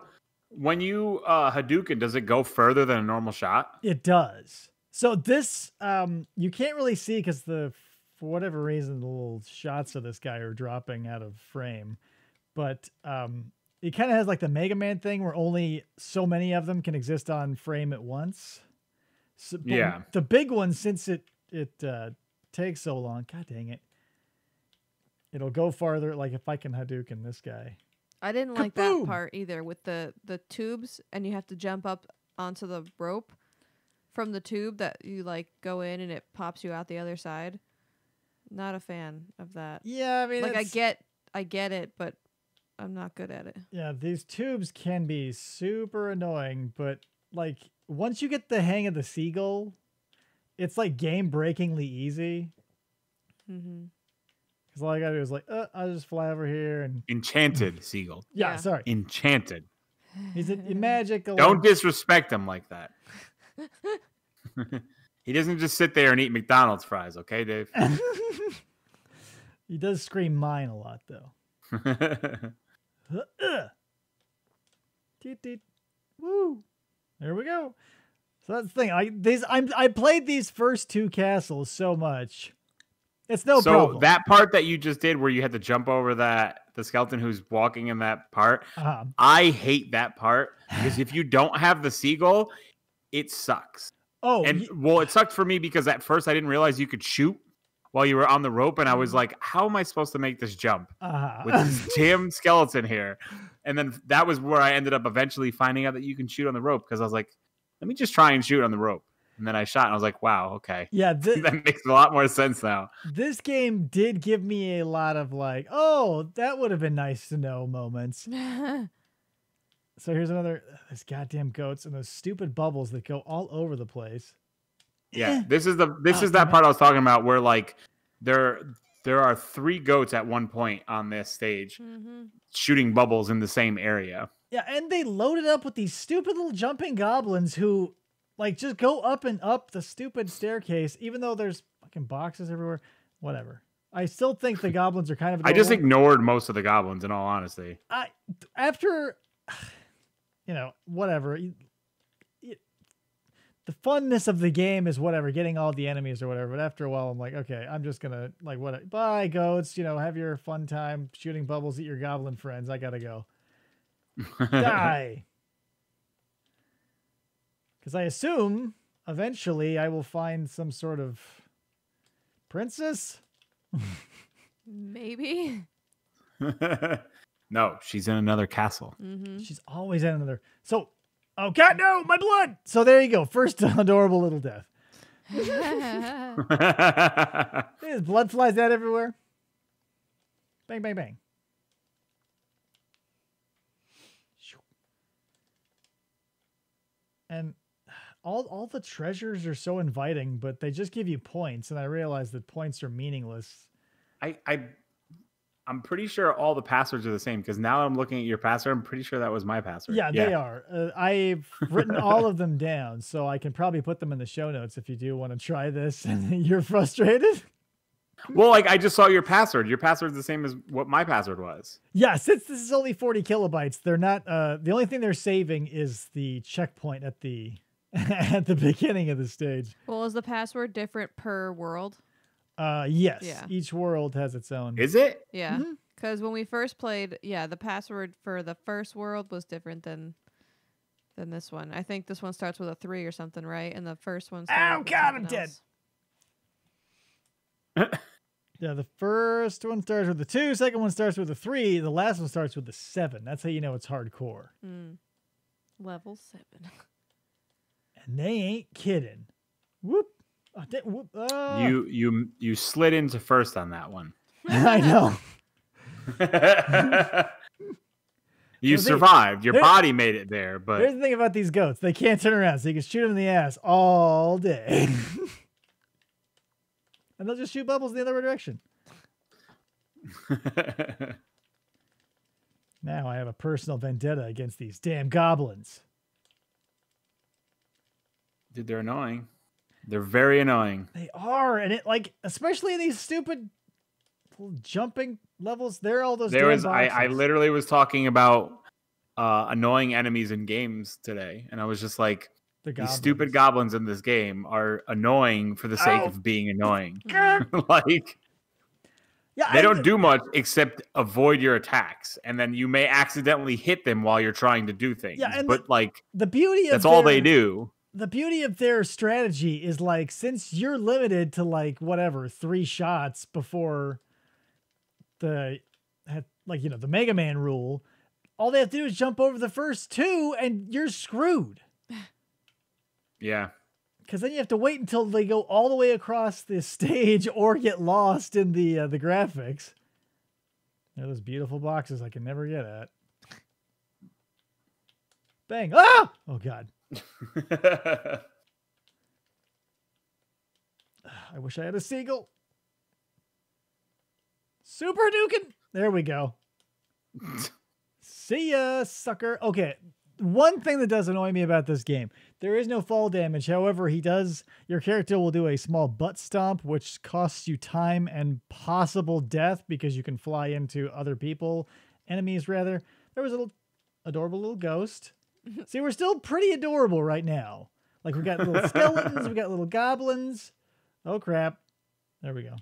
when you uh Hadouken, does it go further than a normal shot? It does. So this, um, you can't really see because the for whatever reason the little shots of this guy are dropping out of frame, but um, it kind of has like the Mega Man thing where only so many of them can exist on frame at once. So, Yeah. The big one, since it it uh, takes so long, god dang it, it'll go farther. Like if I can Hadouken this guy. I didn't like that part either with the the tubes and you have to jump up onto the rope from the tube that you like go in and it pops you out the other side. Not a fan of that. Yeah, I mean, like I get I get it, but I'm not good at it. Yeah, these tubes can be super annoying, but like once you get the hang of the seagull, it's like game breakingly easy. Mm-hmm. Because all I gotta do is like, uh, I'll just fly over here and Enchanted seagull. yeah, Yeah. sorry. Enchanted. He's a, a magical. Don't disrespect him like that. he doesn't just sit there and eat McDonald's fries, okay, Dave? he does scream mine a lot though. Teet, teet. Woo! There we go. So that's the thing. I these I'm I played these first two castles so much. It's no so problem. that part that you just did where you had to jump over that the skeleton who's walking in that part, uh, I hate that part because if you don't have the seagull, it sucks. oh, And y- well, it sucked for me because at first I didn't realize you could shoot while you were on the rope, and I Mm. was like, "How am I supposed to make this jump uh, with this damn skeleton here?" And then that was where I ended up eventually finding out that you can shoot on the rope because I was like, "Let me just try and shoot on the rope." And then I shot, and I was like, "Wow, okay, yeah, thi- that makes a lot more sense now." this game did give me a lot of like, oh, that would have been nice to know moments. So here's another those goddamn goats and those stupid bubbles that go all over the place. Yeah, this is the this Oh, is that damn part I was talking about where like there there are three goats at one point on this stage mm-hmm. shooting bubbles in the same area. Yeah, and they loaded it up with these stupid little jumping goblins who like just go up and up the stupid staircase, even though there's fucking boxes everywhere. Whatever. I still think the goblins are kind of. I just ignored most of the goblins in all honesty. I after, you know, whatever. you- you- the funness of the game is whatever, getting all the enemies or whatever. But after a while, I'm like, okay, I'm just gonna like what? Bye, goats. You know, have your fun time shooting bubbles at your goblin friends. I gotta go. Die. Because I assume eventually I will find some sort of princess. Maybe. no, she's in another castle. Mm-hmm. She's always in another. So, oh god, no, my blood. So there you go. First adorable little death. His blood flies out everywhere. Bang, bang, bang. And all all the treasures are so inviting, but they just give you points, and I realize that points are meaningless. I, I I'm pretty sure all the passwords are the same because now I'm looking at your password. I'm pretty sure that was my password. Yeah, they are. Uh, I've written all of them down, so I can probably put them in the show notes if you do want to try this and you're frustrated. Well, like I just saw your password. Your password's the same as what my password was. Yeah, since this is only 40 kilobytes, they're not uh the only thing they're saving is the checkpoint at the at the beginning of the stage. Well, is the password different per world? Uh yes, Yeah. each world has its own. Is it? Yeah. Mm-hmm. Because when we first played, yeah, the password for the first world was different than than this one. I think this one starts with a three or something, right? And the first one. started Ow, with God, I'm something dead. Yeah, the first one starts with a two, second one starts with a three, the last one starts with a seven. That's how you know it's hardcore. Mm. Level seven. And they ain't kidding. Whoop. Oh, da- whoop. ah. You you you slid into first on that one. I know. you they- survived. Your body made it there, but Here's the thing about these goats. They can't turn around, so you can shoot them in the ass all day. and they'll just shoot bubbles in the other direction. Now I have a personal vendetta against these damn goblins. dude, they're annoying. They're very annoying. They are, and it like especially in these stupid jumping levels. They're all those. There was I, I literally was talking about uh, annoying enemies in games today, and I was just like, the these stupid goblins. goblins in this game are annoying for the sake Ow. of being annoying. Like Yeah, they I- don't do much except avoid your attacks, and then you may accidentally hit them while you're trying to do things. and but like the beauty of that's all they do. The beauty of their strategy is like since you're limited to like whatever three shots before the like you know the Mega Man rule, all they have to do is jump over the first two and you're screwed. Yeah. Because then you have to wait until they go all the way across the stage or get lost in the uh, the graphics. Those beautiful boxes I can never get at. Bang! Ah! Oh god! I wish I had a seagull. Super Dukin. There we go. See ya, sucker. Okay. One thing that does annoy me about this game, there is no fall damage. However, he does your character will do a small butt stomp, which costs you time and possible death because you can fly into other people, enemies rather. There was a little adorable little ghost. See, we're still pretty adorable right now. Like we got little skeletons, we got little goblins. Oh crap. There we go.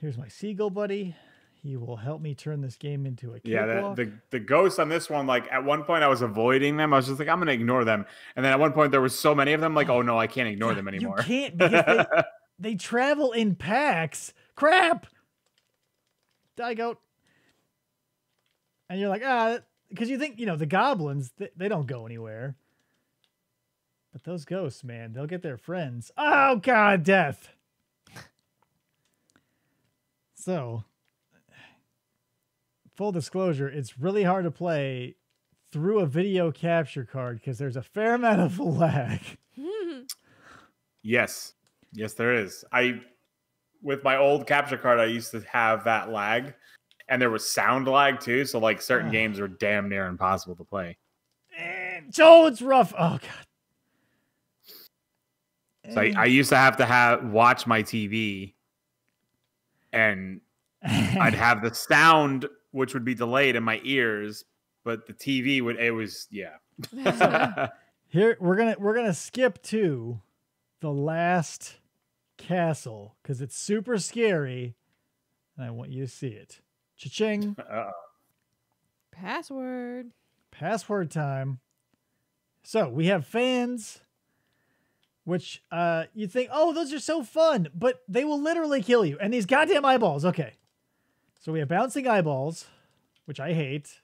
Here's my seagull buddy. He will help me turn this game into a Yeah, the, the the ghosts on this one, like at one point I was avoiding them. I was just like, I'm gonna ignore them. And then at one point there was so many of them, like, oh no, I can't ignore them anymore. You can't because they, they travel in packs. Crap. Die goat. And you're like, ah, because you think, you know, the goblins, they, they don't go anywhere. But those ghosts, man, they'll get their friends. Oh, God, death. So, full disclosure, it's really hard to play through a video capture card because there's a fair amount of lag. yes. Yes, there is. I with my old capture card, I used to have that lag. And there was sound lag too. So like certain games were damn near impossible to play. Eh, and Joe, it's rough. Oh god. So I, I used to have to have watch my TV and I'd have the sound which would be delayed in my ears, but the TV would it was yeah. Here we're gonna we're gonna skip to the last castle because it's super scary, and I want you to see it. Cha-ching! Uh, Password. Password time. So we have fans, which uh you think, oh, those are so fun, but they will literally kill you. And these goddamn eyeballs. Okay, so we have bouncing eyeballs, which I hate.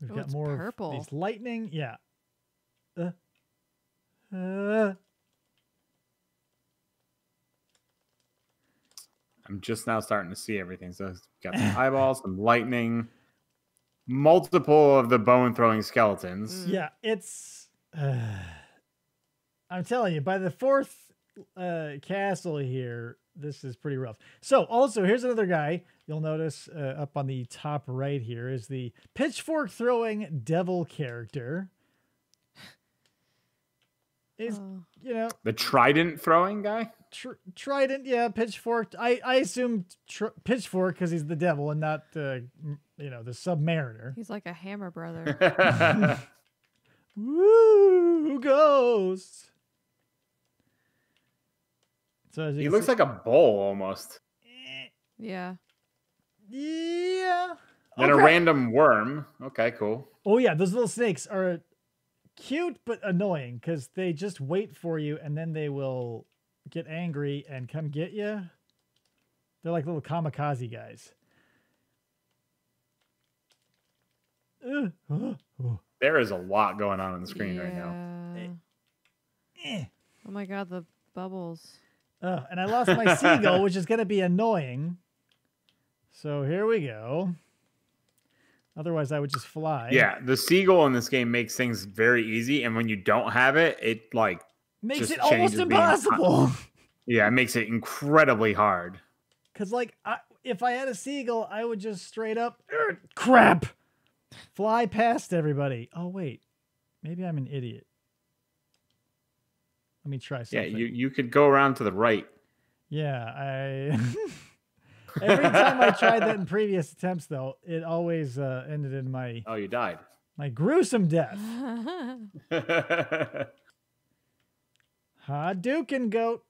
We've Oh, got it's more purple. of these lightning. Yeah. Uh, uh, I'm just now starting to see everything. So it's got some eyeballs, some lightning, multiple of the bone throwing skeletons. Mm. Yeah, it's. Uh, I'm telling you, by the fourth uh, castle here, this is pretty rough. So, also, here's another guy. You'll notice uh, up on the top right here is the pitchfork throwing devil character. Is Oh. you know The trident throwing guy. Tr- trident? Yeah, pitchfork. I I assume tr- pitchfork because he's the devil and not uh, you know the submariner. He's like a hammer brother. Woo, ghosts. So as he looks see- like a bull almost. yeah. yeah. Then a random worm. Okay, cool. Oh yeah, those little snakes are cute but annoying because they just wait for you and then they will get angry and come get you. They're like little kamikaze guys. Ugh. There is a lot going on on the screen right now. Eh. Oh my god, the bubbles. Oh, and I lost my seagull, which is going to be annoying. So here we go. Otherwise, I would just fly. Yeah, the seagull in this game makes things very easy, and when you don't have it, it like Makes it almost changes being- impossible. yeah, it makes it incredibly hard. Because, like, I, if I had a seagull, I would just straight up, "Er, crap, fly past everybody. Oh, wait. Maybe I'm an idiot. Let me try something. Yeah, something. you you could go around to the right. Yeah, I. Every time I tried that in previous attempts, though, it always uh, ended in my Oh, you died. my gruesome death. Hadouken goat.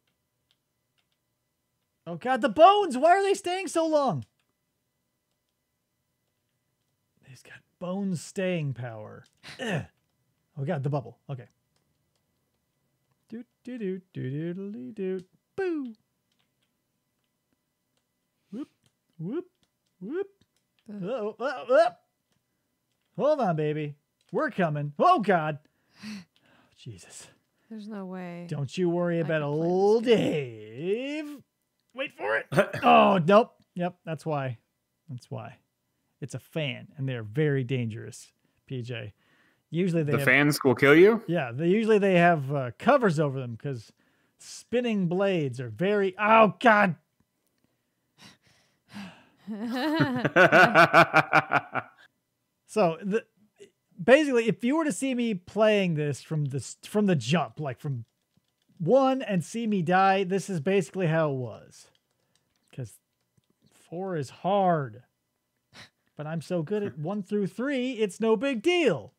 Oh god, the bones! Why are they staying so long? He's got bone staying power. Ugh. Oh god, the bubble. Okay. Doot doot doot doot doot doot. Boo. Whoop whoop whoop. Ugh. Oh, oh, oh. Hold on, baby. We're coming. Oh god. Jesus. There's no way. Don't you worry I about can old. Dave. Wait for it. oh, nope. Yep, that's why. That's why. It's a fan, and they're very dangerous, PJ. Usually they the have, fans will kill you. yeah, they usually they have uh, covers over them because spinning blades are very. Oh God! So the basically, if you were to see me playing this from the from the jump, like from one, and see me die, this is basically how it was. Because four is hard, but I'm so good at one through three, it's no big deal.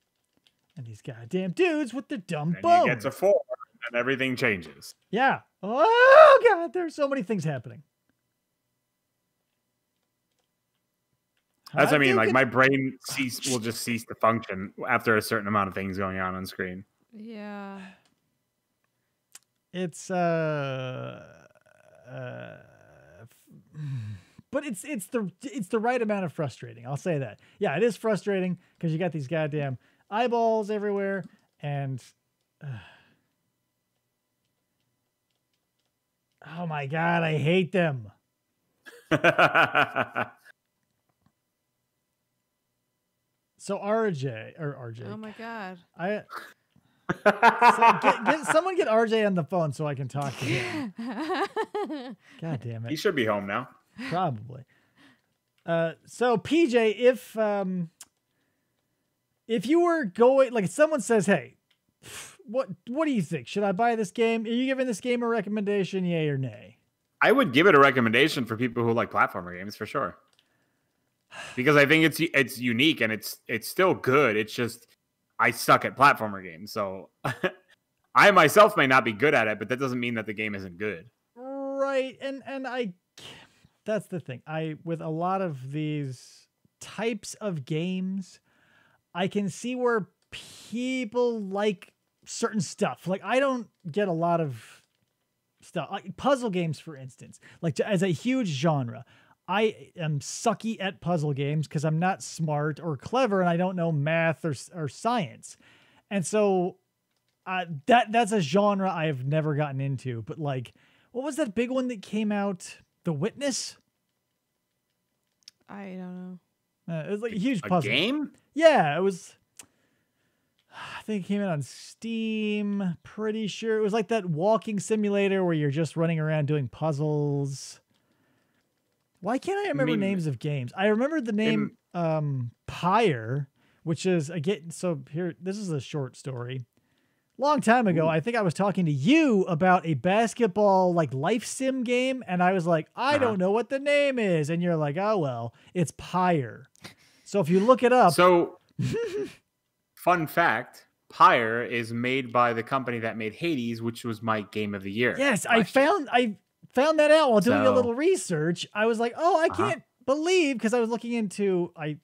And these goddamn dudes with the dumb and bones. you get to four, and everything changes. Yeah. Oh god, there's so many things happening. That's what I mean. Like my brain cease will just cease to function after a certain amount of things going on on screen. yeah. it's uh uh but it's it's the it's the right amount of frustrating i'll say that yeah it is frustrating because you got these goddamn eyeballs everywhere and uh, oh my god i hate them so rj or rj Oh my god. i so get, get someone get rj on the phone so i can talk to him god damn it he should be home now. Probably. Uh, so PJ, if um, if you were going, like, someone says, "Hey, what what do you think? Should I buy this game? Are you giving this game a recommendation, yay or nay?" I would give it a recommendation for people who like platformer games for sure. Because I think it's it's unique and it's it's still good. It's just I suck at platformer games. So I myself may not be good at it, but that doesn't mean that the game isn't good. Right, and and I, that's the thing. I with a lot of these types of games, I can see where people like certain stuff. Like I don't get a lot of stuff like puzzle games, for instance. Like as a huge genre, I am sucky at puzzle games because I'm not smart or clever, and I don't know math or or science, and so uh, that that's a genre I have never gotten into. But like, what was that big one that came out? The The Witness. I don't know. Uh, it was like a huge A puzzle. game? Yeah, it was. I think it came out on Steam. Pretty sure it was like that walking simulator where you're just running around doing puzzles. Why can't I remember names of games? I remember the name um, Pyre, which is again. So here, this is a short story. Long time ago, I think I was talking to you about a basketball like life sim game, and I was like, I Uh-huh. don't know what the name is, and you're like, oh well, it's Pyre. So if you look it up, So, fun fact Pyre is made by the company that made Hades, which was my game of the year. Yes, I year. found I found that out while doing a little research. I was like, oh, I Uh-huh. can't believe because I was looking into I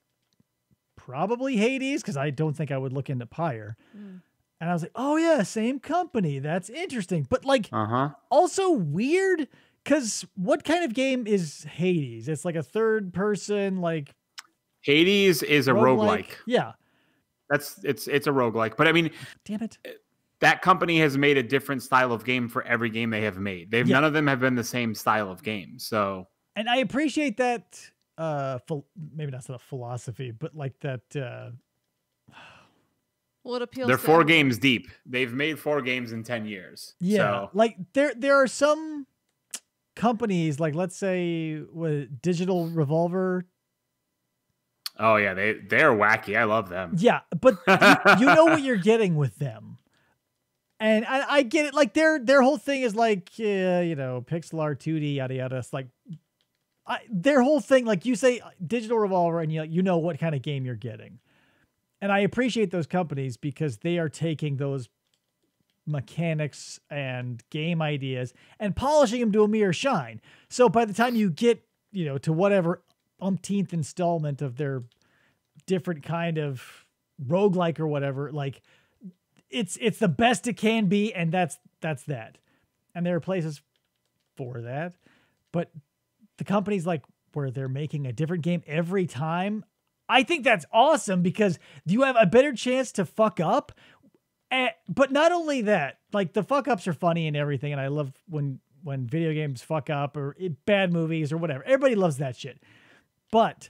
probably Hades because I don't think I would look into Pyre. Mm. And I was like, oh yeah, same company. That's interesting. But like Uh huh. also weird because what kind of game is Hades? It's like a third person, like Hades is a roguelike. Yeah. That's it's it's a roguelike. But I mean, Damn it. That company has made a different style of game for every game they have made. They've Yeah. none of them have been the same style of game. So And I appreciate that uh phil- maybe not so the philosophy, but like that uh Well, it appeals. they're to four everyone. games deep. They've made four games in ten years. Yeah, So, like there there are some companies like let's say with Digital Revolver. oh yeah, they they're wacky. I love them. Yeah, but you, you know what you're getting with them. And I, I get it. Like their their whole thing is like uh, you know pixel art, 2D, yada yada. It's like I, their whole thing, like you say, Digital Revolver, and you you know what kind of game you're getting. And I appreciate those companies because they are taking those mechanics and game ideas and polishing them to a mere shine. So by the time you get, you know, to whatever umpteenth installment of their different kind of roguelike or whatever, like it's it's the best it can be, and that's that's that. And there are places for that. But the companies like where they're making a different game every time, I think that's awesome because you have a better chance to fuck up Eh, but not only that, like the fuck ups are funny and everything, and I love when when video games fuck up or i- bad movies or whatever. Everybody loves that shit. But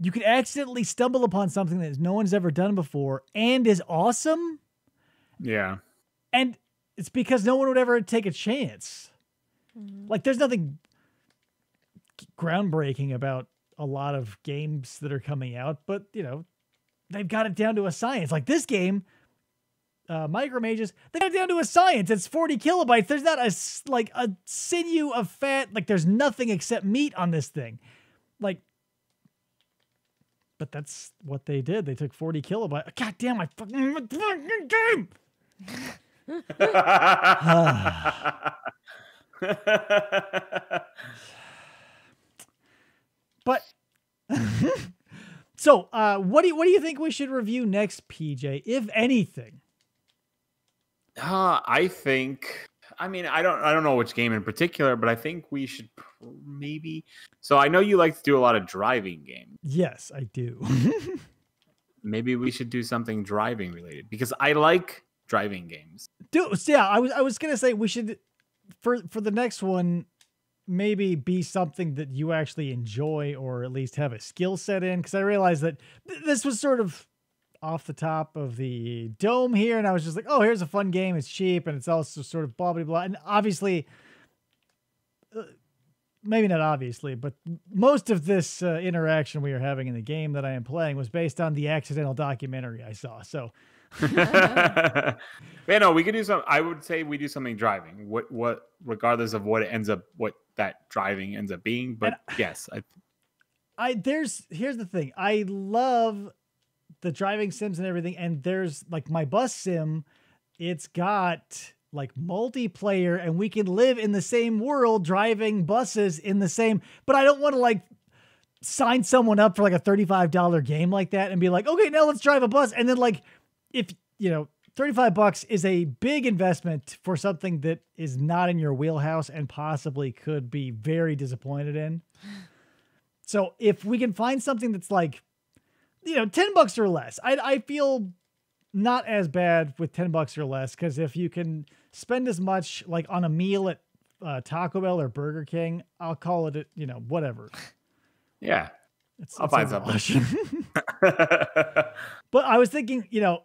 you could accidentally stumble upon something that no one's ever done before and is awesome, Yeah. and it's because no one would ever take a chance. Like there's nothing groundbreaking about a lot of games that are coming out, but you know, they've got it down to a science. Like this game, uh, Micro Mages, they got it down to a science. It's 40 kilobytes. There's not a like a sinew of fat. Like there's nothing except meat on this thing. But that's what they did. They took 40 kilobytes. God damn, I fucking game. But so, uh, what do you, what do you think we should review next, PJ, if anything? Uh, I think. I mean, I don't. I don't know which game in particular, but I think we should maybe. So I know you like to do a lot of driving games. Yes, I do. Maybe we should do something driving related because I like driving games. do yeah, I was I was gonna say we should for for the next one maybe be something that you actually enjoy or at least have a skill set in because I realize that th- this was sort of off the top of the dome here and I was just like, oh, here's a fun game. It's cheap and it's also sort of blah blah blah. And obviously, uh, maybe not obviously, but most of this uh, interaction we are having in the game that I am playing was based on the accidental documentary I saw. So yeah, no, we could do some. I would say we do something driving. What, what, regardless of what it ends up, what that driving ends up being. But yes, I, I there's here's the thing. I love the driving sims and everything, and there's like my bus sim. It's got like multiplayer, and we can live in the same world driving buses in the same. But I don't want to like sign someone up for like a thirty-five dollar game like that and be like, okay, now let's drive a bus, and then like if you know. 35 bucks is a big investment for something that is not in your wheelhouse and possibly could be very disappointed in. So if we can find something that's like, you know, 10 bucks or less, I, I feel not as bad with 10 bucks or less because if you can spend as much like on a meal at uh, Taco Bell or Burger King, I'll call it, you know, whatever. Yeah. It's, I'll it's a find something. but I was thinking, you know,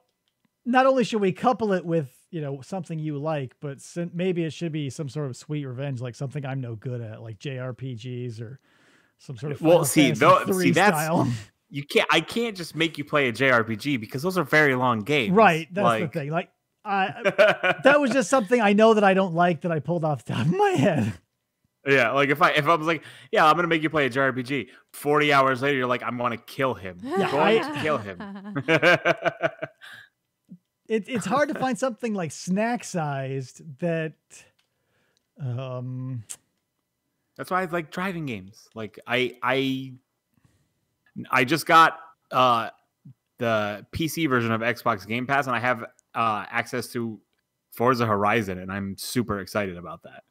not only should we couple it with, you know, something you like, but maybe it should be some sort of sweet revenge, like something I'm no good at, like JRPGs or some sort of Well, Final see, Fantasy tho- III see, that's-. you can't. I can't just make you play a JRPG because those are very long games. right. That's like, the thing. Like, I that was just something I know that I don't like that I pulled off the top of my head. Yeah, like if I if I was like, yeah, I'm gonna make you play a JRPG. Forty hours later, you're like, I'm gonna kill him. Yeah, going I- to kill him. It, it's hard to find something like snack sized that um That's why I like driving games. Like I I I just got uh the PC version of Xbox Game Pass and I have uh access to Forza Horizon and I'm super excited about that.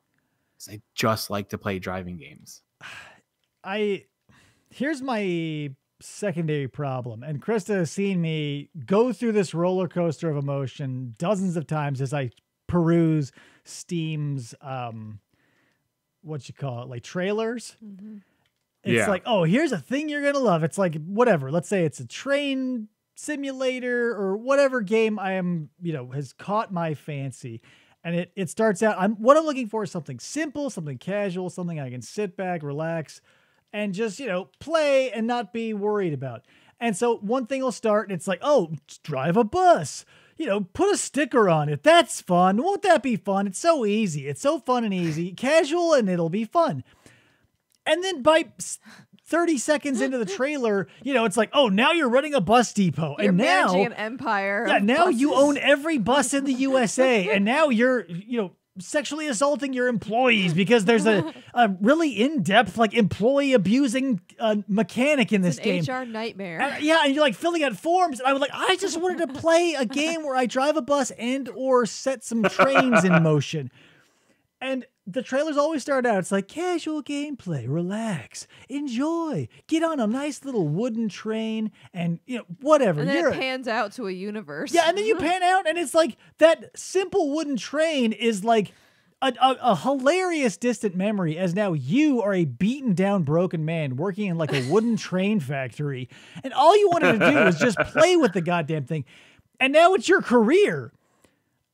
'Cause I just like to play driving games. I here's my secondary problem, and Krista has seen me go through this roller coaster of emotion dozens of times as I peruse Steam's um what you call it, like trailers. Mhm. It's Yeah. like, oh, here's a thing you're gonna love. It's like whatever. Let's say it's a train simulator or whatever game I am, you know, has caught my fancy. And it it starts out. I'm what I'm looking for is something simple, something casual, something I can sit back, relax, and just you know play and not be worried about. And so one thing will start, and it's like, oh, drive a bus. You know, put a sticker on it. That's fun. Won't that be fun? It's so easy. It's so fun and easy, casual, and it'll be fun. And then by 30 seconds into the trailer, you know, it's like, oh, now you're running a bus depot. You're and now, an empire. yeah, now you own every bus in the USA. and now you're, you know, sexually assaulting your employees because there's a, a really in-depth, like employee abusing uh, mechanic in this It's game. HR nightmare. Yeah, and you're like filling out forms, and I was like, I just wanted to play a game where I drive a bus and or set some trains in motion. And the trailers always start out, it's like casual gameplay, relax, enjoy, get on a nice little wooden train, and you know whatever. and then You're it pans out to a universe. yeah, and then you pan out, and it's like that simple wooden train is like a, a, a hilarious distant memory, as now you are a beaten down, broken man working in like a wooden train factory, and all you wanted to do was just play with the goddamn thing, and now it's your career.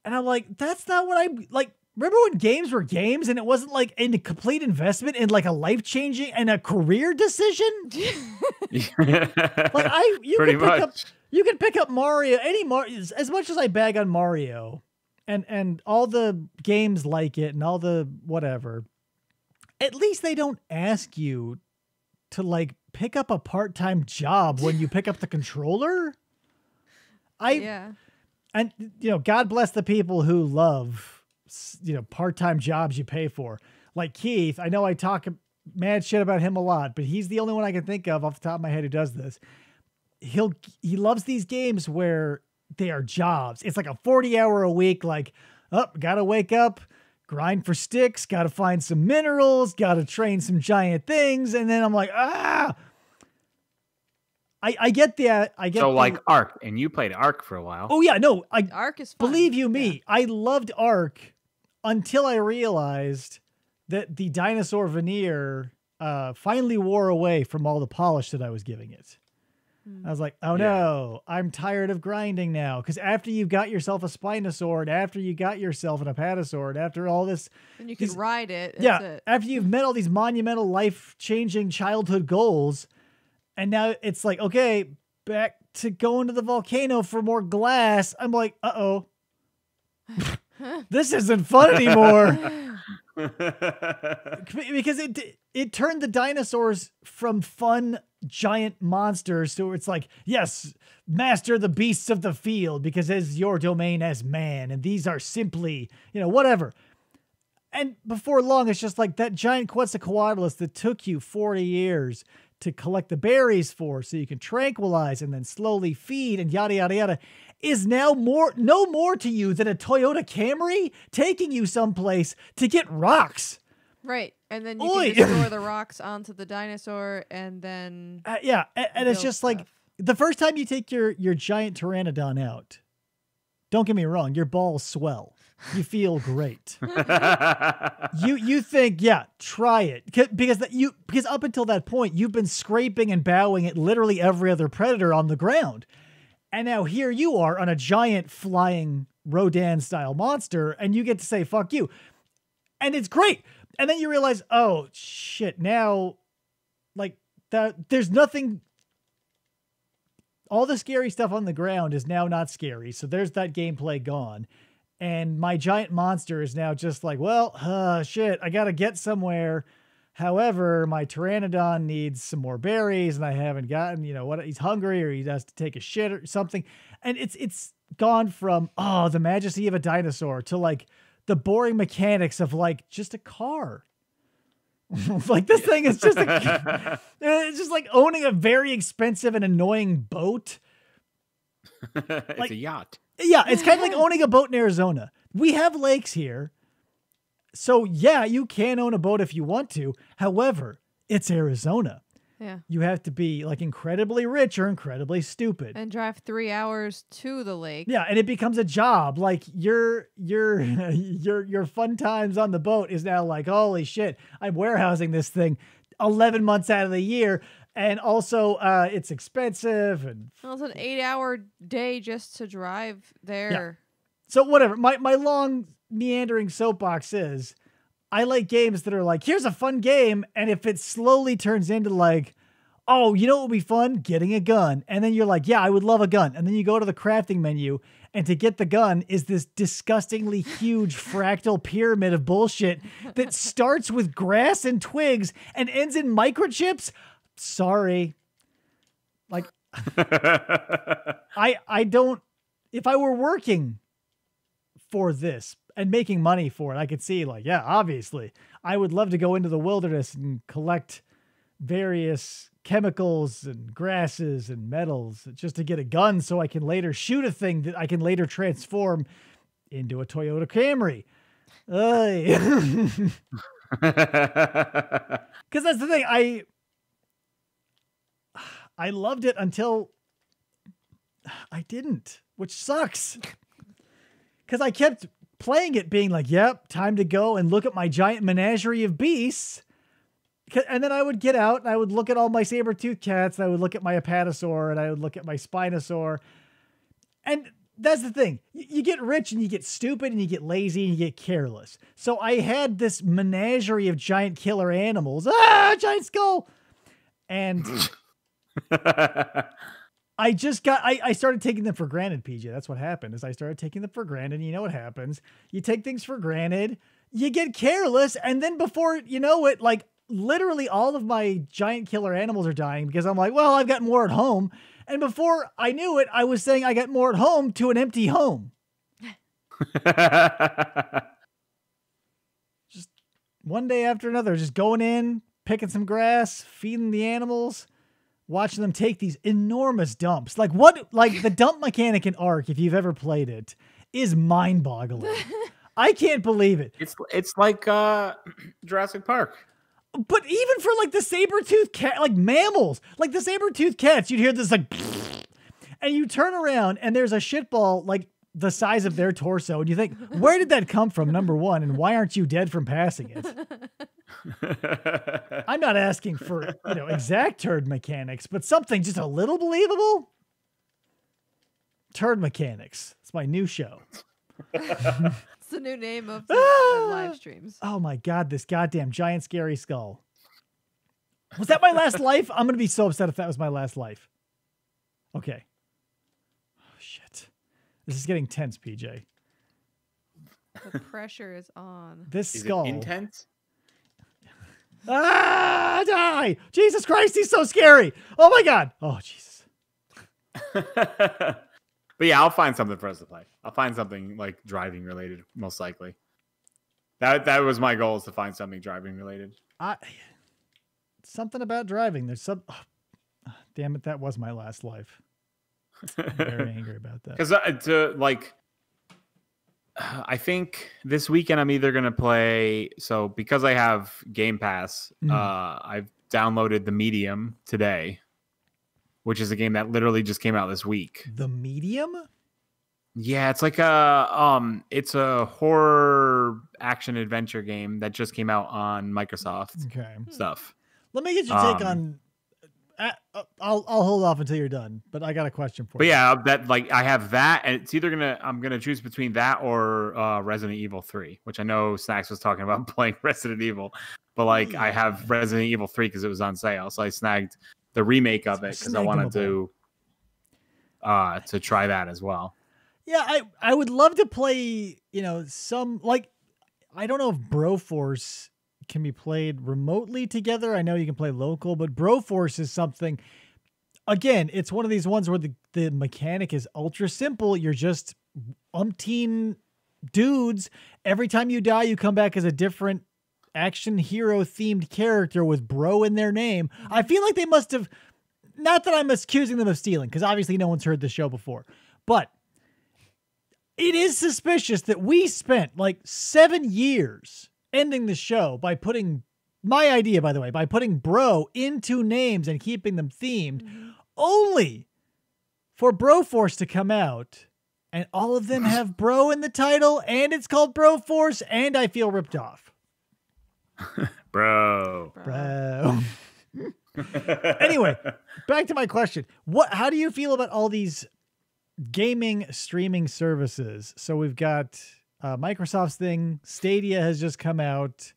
And I'm like, that's not what i'm like. Remember when games were games and it wasn't like a complete investment in like a life changing and a career decision? Like I, you Pretty can pick up, much. you can pick up Mario. Any Mar, as much as I bag on Mario, and and all the games like it and all the whatever. At least they don't ask you to like pick up a part time job when you pick up the controller. I yeah. and you know, God bless the people who love you know part time jobs you pay for. Like Keith, I know I talk mad shit about him a lot, but he's the only one I can think of off the top of my head who does this. He'll he loves these games where they are jobs. It's like a forty hour a week. Like, up, oh, gotta wake up. Grind for sticks, gotta find some minerals, gotta train some giant things, and then I'm like, ah, I, I get that. I get so the- like Ark, and you played Ark for a while. Oh yeah, no, I Ark is fun. believe you Yeah. me, I loved Ark until I realized that the dinosaur veneer uh, finally wore away from all the polish that I was giving it. I was like, oh Yeah. no, I'm tired of grinding now. Because after you got yourself a Spinosaur, and after you got yourself an Apatosaur, and after all this, And you can He's- ride it. Yeah, it. after you've met all these monumental, life changing childhood goals, and now it's like, okay, back to going to the volcano for more glass. I'm like, uh oh. this isn't fun anymore. Because it it turned the dinosaurs from fun giant monsters to it's like yes master the beasts of the field because it is your domain as man and these are simply you know whatever. And before long it's just like that giant quetzalcoatlus that took you 40 years to collect the berries for so you can tranquilize and then slowly feed and yada yada yada is now more no more to you than a Toyota Camry taking you someplace to get rocks. Right. And then you Oi. can destroy the rocks onto the dinosaur and then Uh, yeah, and, and it's build just like the first time you take your your giant pteranodon out. Don't get me wrong, your balls swell. you feel great. you you think, yeah, try it. because that you because up until that point you've been scraping and bowing at literally every other predator on the ground, and now here you are on a giant flying Rodan style monster, and you get to say fuck you, and it's great. And then you realize, oh shit, now like that there's nothing all the scary stuff on the ground is now not scary. So there's that gameplay gone. And my giant monster is now just like, well, uh, shit, I got to get somewhere. However, my pteranodon needs some more berries and I haven't gotten, you know, what he's hungry or he has to take a shit or something. And it's it's gone from oh, the majesty of a dinosaur to like the boring mechanics of like just a car. like this thing is just a, it's just like owning a very expensive and annoying boat. it's Like- a yacht. Yeah, it's kind of like owning a boat in Arizona. We have lakes here. So, yeah, you can own a boat if you want to. However, it's Arizona. Yeah. You have to be like incredibly rich or incredibly stupid. And drive three hours to the lake. Yeah, and it becomes a job. Like your your your your fun times on the boat is now like, holy shit, I'm warehousing this thing 11 months out of the year and also uh it's expensive and Well, it's an eight hour day just to drive there. So whatever. My my long meandering soapbox is I like games that are like, here's a fun game, and if it slowly turns into like, oh, you know what would be fun? Getting a gun. And then you're like, yeah, I would love a gun. And then you go to the crafting menu, and to get the gun is this disgustingly huge fractal pyramid of bullshit that starts with grass and twigs and ends in microchips. Sorry. Like I I don't if I were working for this and making money for it, I could see like, yeah, obviously, I would love to go into the wilderness and collect various chemicals and grasses and metals just to get a gun so I can later shoot a thing that I can later transform into a Toyota Camry. Because that's the thing. I I loved it until I didn't, which sucks. Because I kept playing it, being like, "Yep, time to go and look at my giant menagerie of beasts. And then I would get out and I would look at all my saber-toothed cats, and I would look at my apatosaur, and I would look at my spinosaur. And that's the thing. You get rich and you get stupid and you get lazy and you get careless. So I had this menagerie of giant killer animals. Ah, giant skull. And I just got I, I started taking them for granted, PJ. That's what happened. Is I started taking them for granted. You know what happens? You take things for granted, you get careless, and then before you know it, like literally all of my giant killer animals are dying because I'm like, well, I've got more at home. And before I knew it, I was saying I got more at home to an empty home. Just one day after another, just going in, picking some grass, feeding the animals, watching them take these enormous dumps. Like what like the dump mechanic in Ark, if you've ever played it, is mind-boggling. I can't believe it. it's it's like uh, Jurassic Park. But even for like the saber-toothed cat, like mammals, like the saber-toothed cats, you'd hear this like, and you turn around and there's a shitball like the size of their torso, and you think, where did that come from? Number one, and why aren't you dead from passing it? I'm not asking for you know exact turd mechanics, but something just a little believable. Turd mechanics. It's my new show. It's the new name of the Ah! the live streams. Oh my god, this goddamn giant scary skull. Was that my last life? I'm gonna be so upset if that was my last life. Okay. Oh shit. This is getting tense, PJ. The pressure is on. This Is skull. it intense? Ah, die! Jesus Christ, he's so scary. Oh my god. Oh Jesus. but yeah, I'll find something for us to play. I'll find something like driving related, most likely. That that was my goal is to find something driving related. I something about driving. There's some. oh, damn it, that was my last life. I'm very angry about that. Because uh, to like, I think this weekend I'm either gonna play. So because I have Game Pass, Mhm. uh, I've downloaded the Medium today, which is a game that literally just came out this week. The medium? Yeah, it's like a um, it's a horror action adventure game that just came out on Microsoft Okay. stuff. Let me get your take Um, on. Uh, I'll I'll hold off until you're done, but I got a question for you. But you. yeah, that like I have that, and it's either gonna I'm gonna choose between that or uh, Resident Evil Three, which I know Snacks was talking about playing Resident Evil, but like I have Resident Evil Three because it was on sale, so I snagged the remake of it because I wanted to uh to try that as well. Yeah, I I would love to play. You know, some like I don't know if Broforce can be played remotely together. I know you can play local, but Broforce is something. Again, it's one of these ones where the the mechanic is ultra simple. You're just umpteen dudes. Every time you die, you come back as a different action hero themed character with bro in their name. I feel like they must have not that I'm accusing them of stealing, because obviously no one's heard the show before, but it is suspicious that we spent like seven years ending the show by putting my idea, by the way, by putting bro into names and keeping them themed, mm-hmm. only for Broforce to come out and all of them have bro in the title and it's called Broforce and I feel ripped off. Bro. Bro. anyway, back to my question. What how do you feel about all these gaming streaming services? So we've got uh, Microsoft's thing, Stadia has just come out.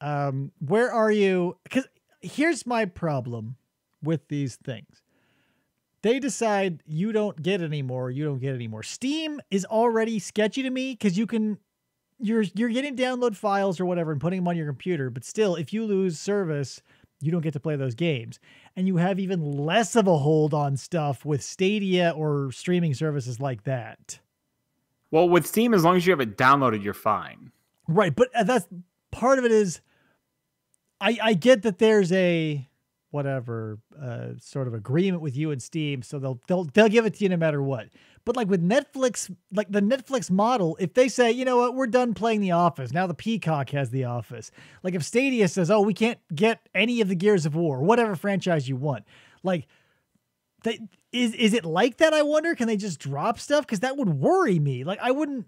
Um, where are you? Cuz here's my problem with these things. They decide you don't get any more, you don't get any more. Steam is already sketchy to me cuz you can you're you're getting download files or whatever and putting them on your computer, but still if you lose service, you don't get to play those games. And you have even less of a hold on stuff with Stadia or streaming services like that. Well, with Steam, as long as you have it downloaded, you're fine. Right, but uh, that's part of it is I I get that there's a whatever uh, sort of agreement with you and Steam, so they'll they'll they'll give it to you no matter what. But like with Netflix, like the Netflix model, if they say, you know what, we're done playing The Office, now the Peacock has The Office. Like if Stadia says, oh, we can't get any of the Gears of War, whatever franchise you want, like. They, is is it like that? I wonder. Can they just drop stuff? Because that would worry me. Like I wouldn't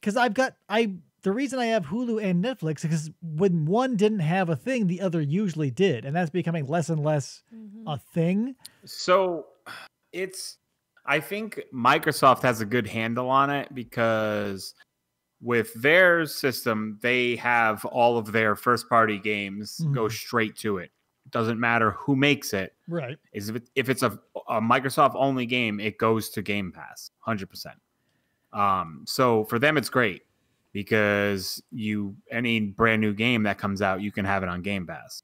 because I've got I the reason I have Hulu and Netflix is because when one didn't have a thing, the other usually did, and that's becoming less and less a thing. So it's I think Microsoft has a good handle on it because with their system, they have all of their first party games go Mhm. straight to it. Doesn't matter who makes it. Right. Is if, it, if it's a, a Microsoft only game, it goes to Game Pass, hundred percent. Um, so for them, it's great because you any brand new game that comes out, you can have it on Game Pass.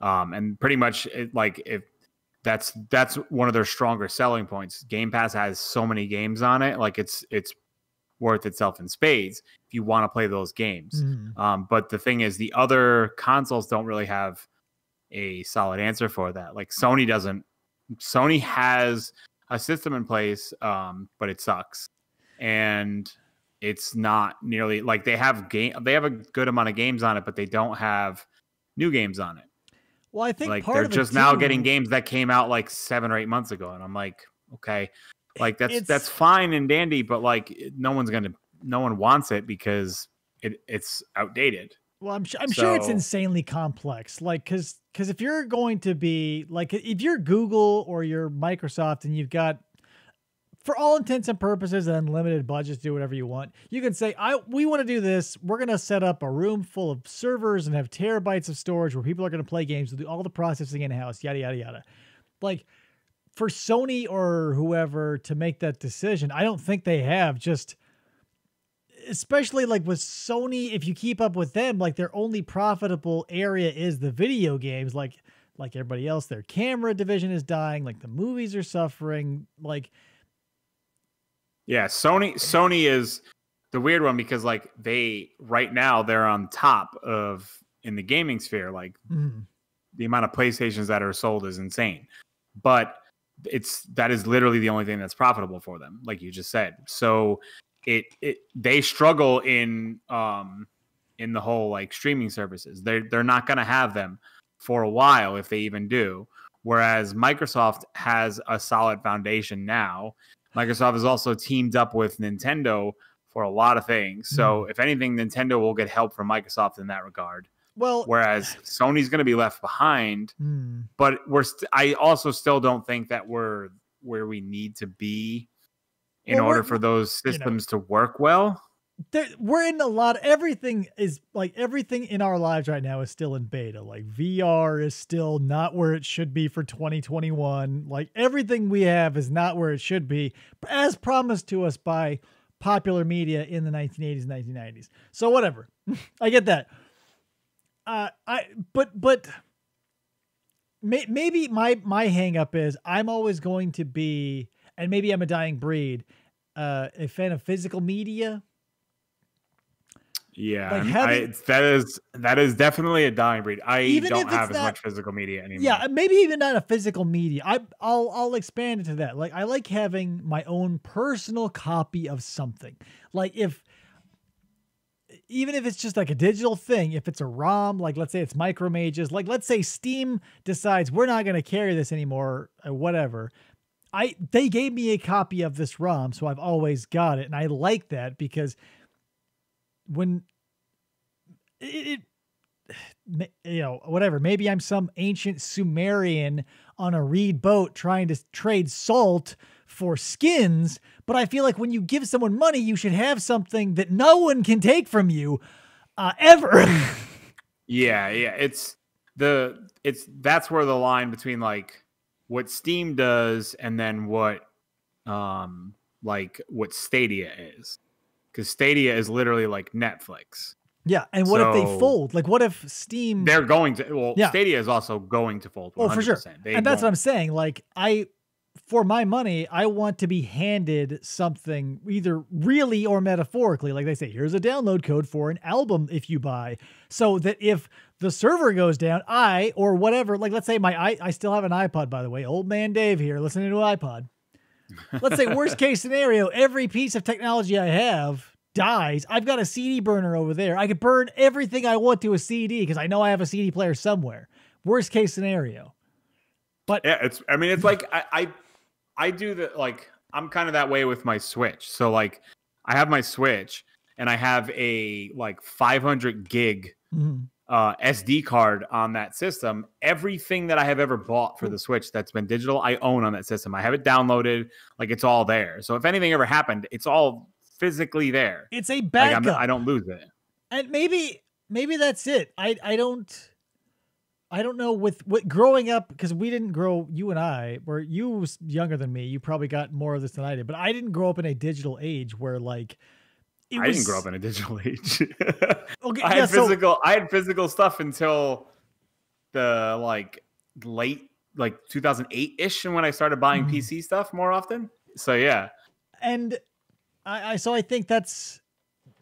Um, and pretty much it, like if that's that's one of their stronger selling points. Game Pass has so many games on it, like it's it's worth itself in spades if you want to play those games. Mhm. Um, but the thing is, the other consoles don't really have a solid answer for that. Like Sony doesn't. Sony has a system in place, um, but it sucks, and it's not nearly like they have game. They have a good amount of games on it, but they don't have new games on it. Well, I think Like they're just now getting games that came out like seven or eight months ago, and I'm like, okay, like that's It's- that's fine and dandy, but like no one's gonna, no one wants it because it it's outdated. Well, I'm, I'm sure it's insanely complex. Like, cause, cause if you're going to be like, if you're Google or you're Microsoft and you've got, for all intents and purposes, an unlimited budget to do whatever you want, you can say, I, we want to do this. We're going to set up a room full of servers and have terabytes of storage where people are going to play games, do all the processing in house, yada, yada, yada. Like, for Sony or whoever to make that decision, I don't think they have just especially like with Sony, if you keep up with them, like their only profitable area is the video games. Like like everybody else, their camera division is dying. Like the movies are suffering. Like Yeah, Sony Sony is the weird one because like they right now they're on top of in the gaming sphere. Like mhm. the amount of PlayStations that are sold is insane. But it's that is literally the only thing that's profitable for them, like you just said. So it it they struggle in um in the whole like streaming services. They're they're not gonna have them for a while if they even do. Whereas Microsoft has a solid foundation now. Microsoft has also teamed up with Nintendo for a lot of things. So Hmm. if anything, Nintendo will get help from Microsoft in that regard. Well, Whereas Sony's going to be left behind. hmm. But we're st- I also still don't think that we're where we need to be in Well, order for those you know. systems to work well. we're in a lot everything is like everything in our lives right now is still in beta like vr is still not where it should be for 2021 like everything we have is not where it should be as promised to us by popular media in the 1980s 1990s so whatever i get that uh i but but may, maybe my my hang up is i'm always going to be and maybe i'm a dying breed uh a fan of physical media Yeah, Like having- I, that is that is definitely a dying breed. I don't have as not- much physical media anymore. Yeah, maybe even not a physical media. I I'll I'll expand into that. Like I like having my own personal copy of something. Like if even if it's just like a digital thing, if it's a ROM, like let's say it's Micro Mages, like let's say Steam decides we're not going to carry this anymore or whatever. I they gave me a copy of this ROM, so I've always got it and I like that because when it, it you know, whatever. Maybe I'm some ancient Sumerian on a reed boat trying to trade salt for skins, but I feel like when you give someone money, you should have something that no one can take from you uh, ever. Yeah, yeah. It's the it's that's where the line between like what Steam does and then what um like what Stadia is. Cuz Stadia is literally like Netflix. yeah, and what if they fold? Like, what if Steam? They're going to well Yeah. Stadia is also going to fold 100%. Oh, for sure. They and that's what won't- I'm saying. Like, I, for my money, I want to be handed something either really or metaphorically. Like they say, here's a download code for an album if you buy, so that if the server goes down, I or whatever, like let's say my I, I still have an iPod by the way, old man Dave here listening to an iPod. Let's say worst case scenario, every piece of technology I have dies. I've got a CD burner over there. I could burn everything I want to a CD because I know I have a CD player somewhere. Worst case scenario. But Yeah, it's. I mean, it's like I, I, I do the like. I'm kind of that way with my Switch. So like, I have my Switch, and I have a like 500 gig Mhm. Uh, SD card on that system. Everything that I have ever bought for the Switch that's been digital, I own on that system. I have it downloaded. Like it's all there. So if anything ever happened, it's all physically there. it's a Like backup. I'm, I don't lose it. and maybe maybe that's it. I I don't I don't know with with growing up because we didn't grow. You and I, were you was younger than me, you probably got more of this than I did. But I didn't grow up in a digital age where like I was, didn't grow up in a digital age. Okay, I yeah, had so- physical. I had physical stuff until the like late like 2008 ish, and when I started buying Mhm. PC stuff more often. So yeah, and I, I so I think that's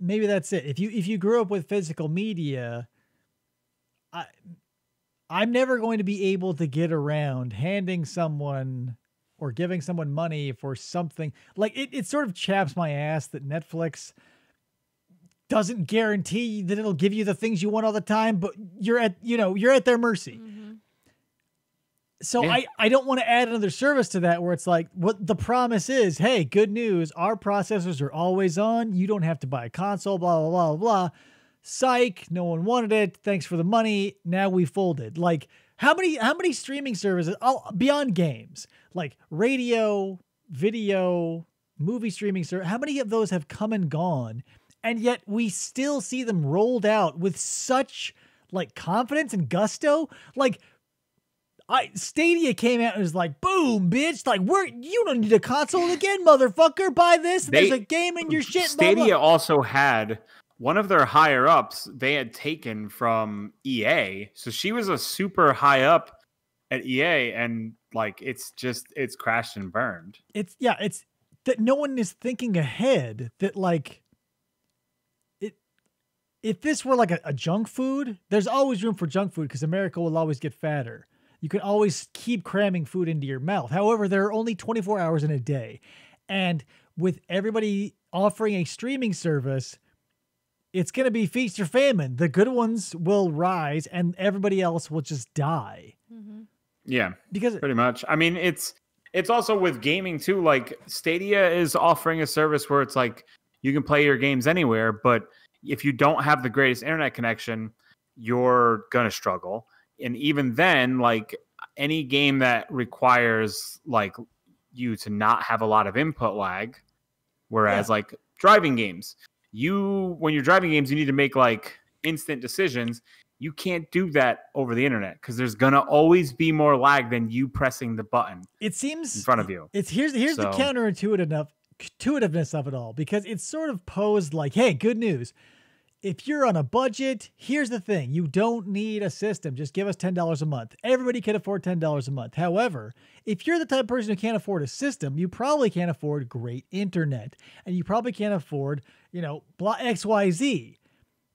maybe that's it. If you if you grew up with physical media, I I'm never going to be able to get around handing someone or giving someone money for something like it. It sort of chaps my ass that Netflix doesn't guarantee that it'll give you the things you want all the time, but you're at you know you're at their mercy. Mhm. So Yeah. I, I don't want to add another service to that where it's like what the promise is, hey, good news, our processors are always on. You don't have to buy a console, blah blah blah blah. blah. Psych, no one wanted it. Thanks for the money. Now we folded. Like how many how many streaming services all beyond games, like radio, video, movie streaming service, how many of those have come and gone? And yet we still see them rolled out with such like confidence and gusto. Like I Stadia came out and was like, "Boom, bitch! Like, we're you don't need a console again, motherfucker. Buy this. There's a game in your shit." blah, blah." Stadia also had one of their higher ups. They had taken from EA, so she was a super high up at EA, and like it's just it's crashed and burned. It's yeah, it's that no one is thinking ahead. That like. If this were like a, a junk food, there's always room for junk food because America will always get fatter. You can always keep cramming food into your mouth. However, there are only 24 hours in a day. And with everybody offering a streaming service, it's going to be feast or famine. The good ones will rise and everybody else will just die. Mhm. Yeah, Because pretty much. I mean, it's it's also with gaming too. Like Stadia is offering a service where it's like you can play your games anywhere, but if you don't have the greatest internet connection, you're gonna struggle. And even then, like any game that requires like you to not have a lot of input lag, whereas like driving games, you when you're driving games, you need to make like instant decisions. You can't do that over the internet because there's gonna always be more lag than you pressing the button It seems in front of you. It's here's here's the counterintuitive enough intuitiveness of it all because it's sort of posed like, hey, good news. If you're on a budget, here's the thing: you don't need a system. Just give us ten dollars a month. Everybody can afford ten dollars a month. However, if you're the type of person who can't afford a system, you probably can't afford great internet, and you probably can't afford, you know, blah X Y Z.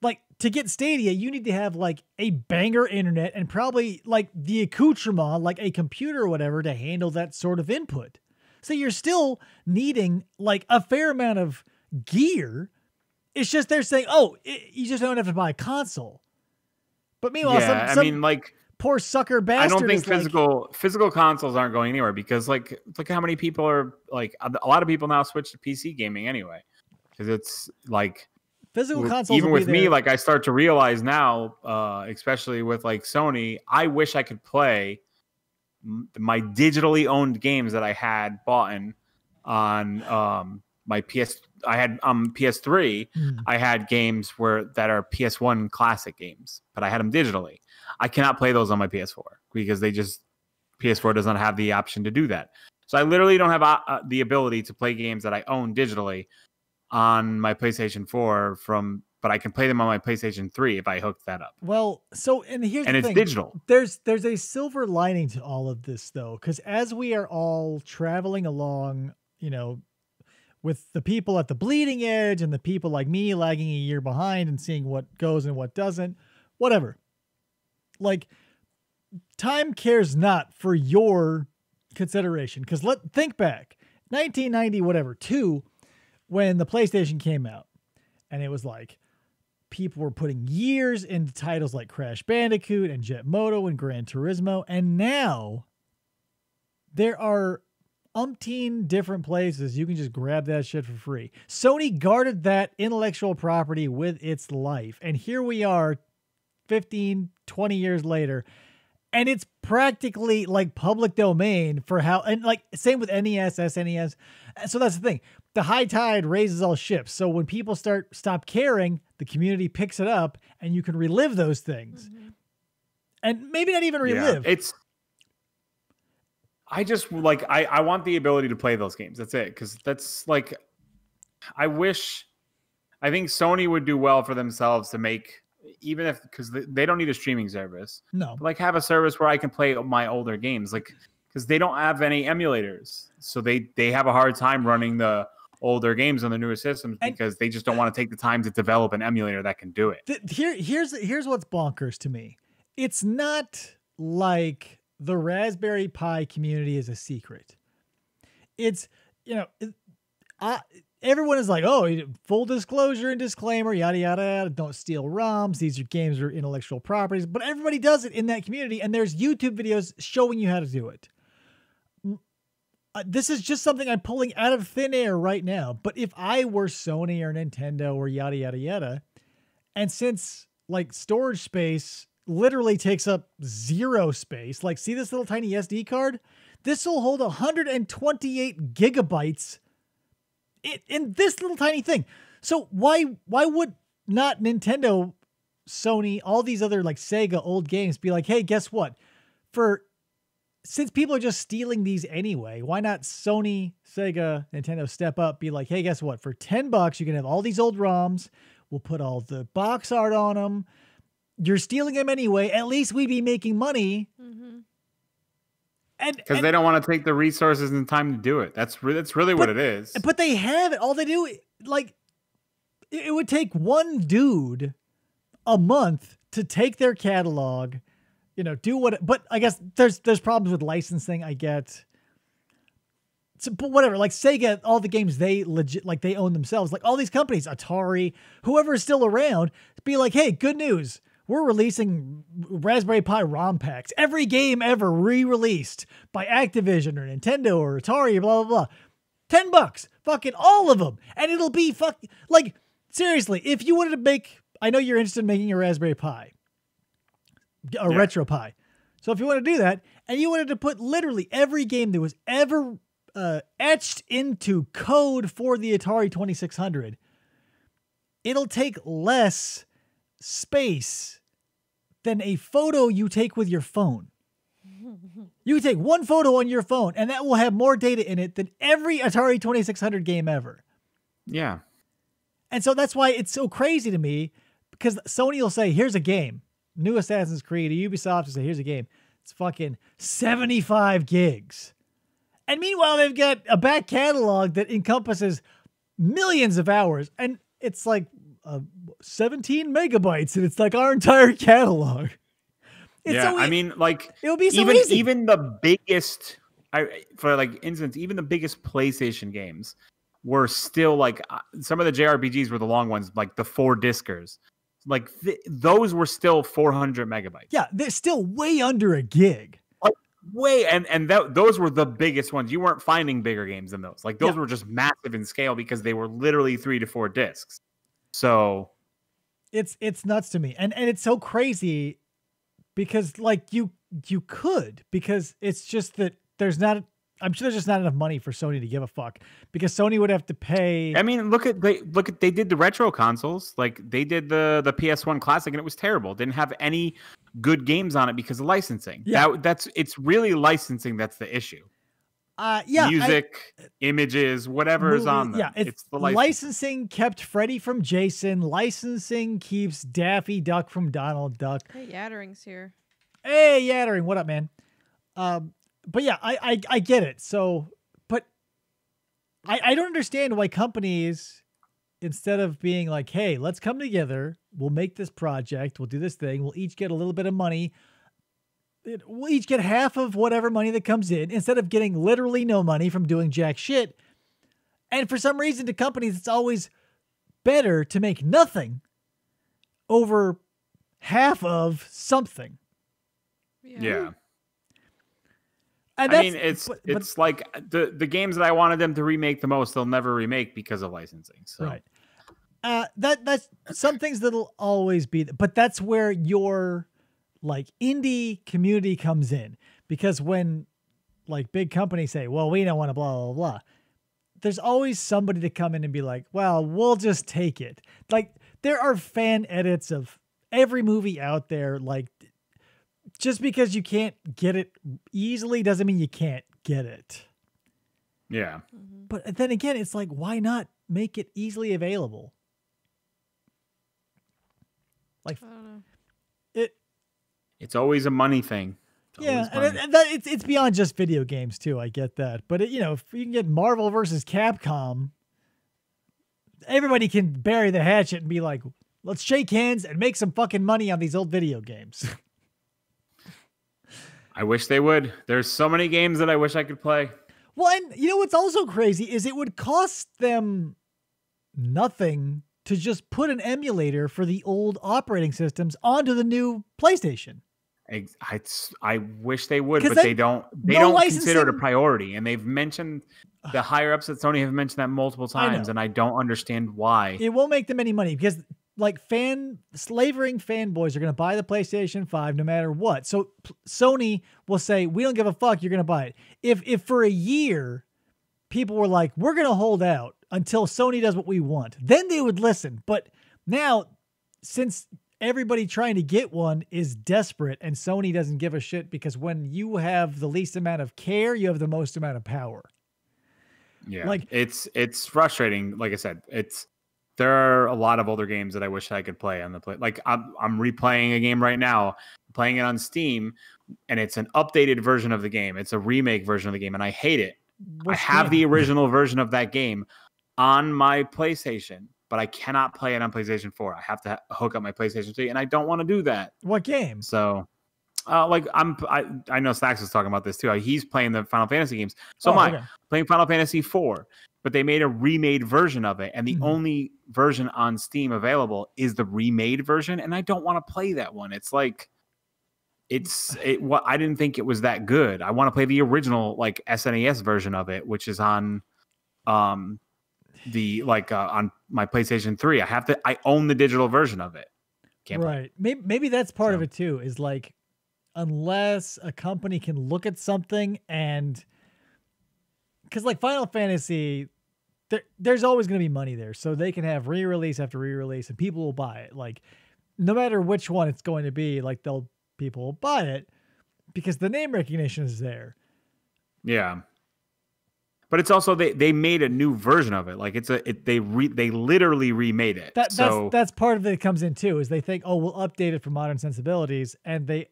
Like to get Stadia, you need to have like a banger internet and probably like the accoutrement, like a computer or whatever, to handle that sort of input. So you're still needing like a fair amount of gear. It's just they're saying, oh, i you just don't have to buy a console. But meanwhile, yeah, some, some I mean, like poor sucker bastard. I don't think is like- physical physical consoles aren't going anywhere because like look how many people are like a lot of people now switch to PC gaming anyway because it's like physical consoles. even with me like I start to realize now uh especially with like Sony I wish I could play my digitally owned games that I had bought in on um my PS I had um PS3 Hmm. I had games where that are PS1 classic games, but I had them digitally. I cannot play those on my PS4 because they just PS4 does not have the option to do that. So I literally don't have uh, the ability to play games that I own digitally on my PlayStation 4 from but I can play them on my PlayStation 3 if I hook that up. Well, so and here's And the it's thing. digital. There's there's a silver lining to all of this though, because as we are all traveling along, you know, with the people at the bleeding edge and the people like me lagging a year behind and seeing what goes and what doesn't, whatever. Like time cares not for your consideration. Because let think back, 1990, whatever, two, when the PlayStation came out, and it was like people were putting years into titles like Crash Bandicoot and Jet Moto and Gran Turismo, and now there are umpteen different places you can just grab that shit for free. Sony guarded that intellectual property with its life, and here we are 15, 20 years later. And it's practically like public domain for how, and like same with NES, SNES. So that's the thing. The high tide raises all ships. So when people start stop caring, the community picks it up, and you can relive those things, mm-hmm. and maybe not even relive. Yeah, it's I just like I I want the ability to play those games. That's it because that's like I wish I think Sony would do well for themselves to make even if because they, don't need a streaming service no, like have a service where I can play my older games like because they don't have any emulators so they they have a hard time running the older games on the newer systems And- because they just don't uh, want to take the time to develop an emulator that can do it. Th- here here's here's what's bonkers to me. It's not like the Raspberry Pi community is a secret. It's you know, it, I, everyone is like, oh, full disclosure and disclaimer, yada yada yada. Don't steal ROMs. These are games are intellectual properties, but everybody does it in that community, and there's YouTube videos showing you how to do it. Uh, this is just something I'm pulling out of thin air right now. But if I were Sony or Nintendo or yada yada yada, and since like storage space literally takes up zero space, like see this little tiny SD card? This will hold 128 gigabytes in, in this little tiny thing. So why why would not Nintendo, Sony, all these other like Sega old games be like, hey, guess what? For since people are just stealing these anyway, why not Sony, Sega, Nintendo step up, be like, hey, guess what? For 10 bucks, you can have all these old ROMs. We'll put all the box art on them. You're stealing them anyway. At least we'd be making money. Mm-hmm. And, Because they don't want to take the resources and time to do it. That's re- that's really what it is. But they have it. All they do, like, it it would take one dude a month to take their catalog, you know, do what. But I guess there's there's problems with licensing. I get. So, but whatever, like Sega, all the games they legit like they own themselves. Like all these companies, Atari, whoever is still around, be like, hey, good news. we're releasing Raspberry Pi ROM packs. Every game ever re-released by Activision or Nintendo or Atari, blah blah blah. Ten bucks, fucking all of them, and it'll be fuck like seriously. If you wanted to make, I know you're interested in making a Raspberry Pi, a Yeah. retro Pi. So if you want to do that, and you wanted to put literally every game that was ever uh, etched into code for the Atari 2600, it'll take less space than a photo you take with your phone. You take one photo on your phone, and that will have more data in it than every Atari 2600 game ever. Yeah. And so that's why it's so crazy to me because Sony will say, here's a game. New Assassin's Creed, Ubisoft say, here's a game. It's fucking 75 gigs. And meanwhile, they've got a back catalog that encompasses millions of hours. And it's like uh, 17 megabytes, and it's like our entire catalog. It's yeah. so I e- mean, like it would be so even easy. even the biggest I for like instance, even the biggest PlayStation games were still like uh, some of the JRPGs were the long ones, like the four discers. Like th- those were still 400 megabytes. yeah, they're still way under a gig. Like, Way and and that those were the biggest ones. You weren't finding bigger games than those. Like those Yeah. were just massive in scale because they were literally 3 to 4 discs. So, it's it's nuts to me and and it's so crazy because like you you could because it's just that there's not i'm sure there's just not enough money for sony to give a fuck because sony would have to pay I mean, look at they look at they did the retro consoles. Like they did the the PS1 classic and it was terrible. Didn't have any good games on it because of licensing. Yeah. That that's it's really licensing that's the issue. uh yeah I- Music, images, whatever is on them. yeah it's, the license. licensing kept freddy from jason licensing keeps daffy duck from donald duck Hey, Yattering's here. Hey, Yattering, what up, man? Um, but yeah, I, I I get it. So, but I I don't understand why companies instead of being like, hey, let's come together, we'll make this project, we'll do this thing, we'll each get a little bit of money. We'll each get half of whatever money that comes in instead of getting literally no money from doing jack shit. And for some reason, to companies, it's always better to make nothing over half of something. yeah. And I mean, it's but- but- it's like the the games that I wanted them to remake the most, they'll never remake because of licensing. So right. Uh, that that's some things that'll always be, but that's where your like indie community comes in because when like big companies say, "Well, we don't want to blah blah blah," there's always somebody to come in and be like, "Well, we'll just take it." Like there are fan edits of every movie out there. Like just because you can't get it easily doesn't mean you can't get it. yeah. Mm-hmm. But then again, it's like, why not make it easily available? Like I don't know. it, It's always a money thing. It's yeah, always and, and that, it's it's beyond just video games too. I get that, but it, you know, if you can get Marvel versus Capcom, everybody can bury the hatchet and be like, let's shake hands and make some fucking money on these old video games. I wish they would. There's so many games that I wish I could play. Well, and you know what's also crazy is it would cost them nothing to just put an emulator for the old operating systems onto the new PlayStation. I, I wish they would, but then they don't. They no don't consider it a priority, and they've mentioned the higher ups at Sony have mentioned that multiple I times, and I don't understand why. It won't make them any money because like fan slavering fanboys are going to buy the PlayStation 5 no matter what. So Sony will say, "We don't give a fuck, you're going to buy it." If if for a year people were like, "We're going to hold out until Sony does what we want." Then they would listen. But now since everybody trying to get one is desperate and Sony doesn't give a shit because when you have the least amount of care, you have the most amount of power. Yeah, Like- like it's it's frustrating. Like I said, it's there are a lot of older games that I wish I could play on the play. Like I'm I'm replaying a game right now, playing it on Steam, and it's an updated version of the game. It's a remake version of the game, and I hate it. I have the original version of that game on my PlayStation, but I cannot play it on PlayStation 4. I have to hook up my PlayStation 3, and I don't want to do that. what game? So Uh, like I'm, I, I know Stacks was talking about this too. He's playing the Final Fantasy games. So Oh, am I okay. playing Final Fantasy IV, but they made a remade version of it, and the Mhm. only version on Steam available is the remade version, and I don't want to play that one. It's like, it's it. What I didn't think it was that good. I want to play the original like SNES version of it, which is on, um, the like uh, on my PlayStation Three. I have to. I own the digital version of it. Can't play right. Maybe maybe that's part of it too. Is like unless a company can look at something and because like Final Fantasy, there, there's always going to be money there, so they can have re-release after re-release, and people will buy it. Like no matter which one it's going to be, like they'll people will buy it because the name recognition is there. Yeah. But it's also they they made a new version of it. Like it's a it, they re, they literally remade it. That so that's that's part of it that comes in too. Is they think, oh, we'll update it for modern sensibilities, and they,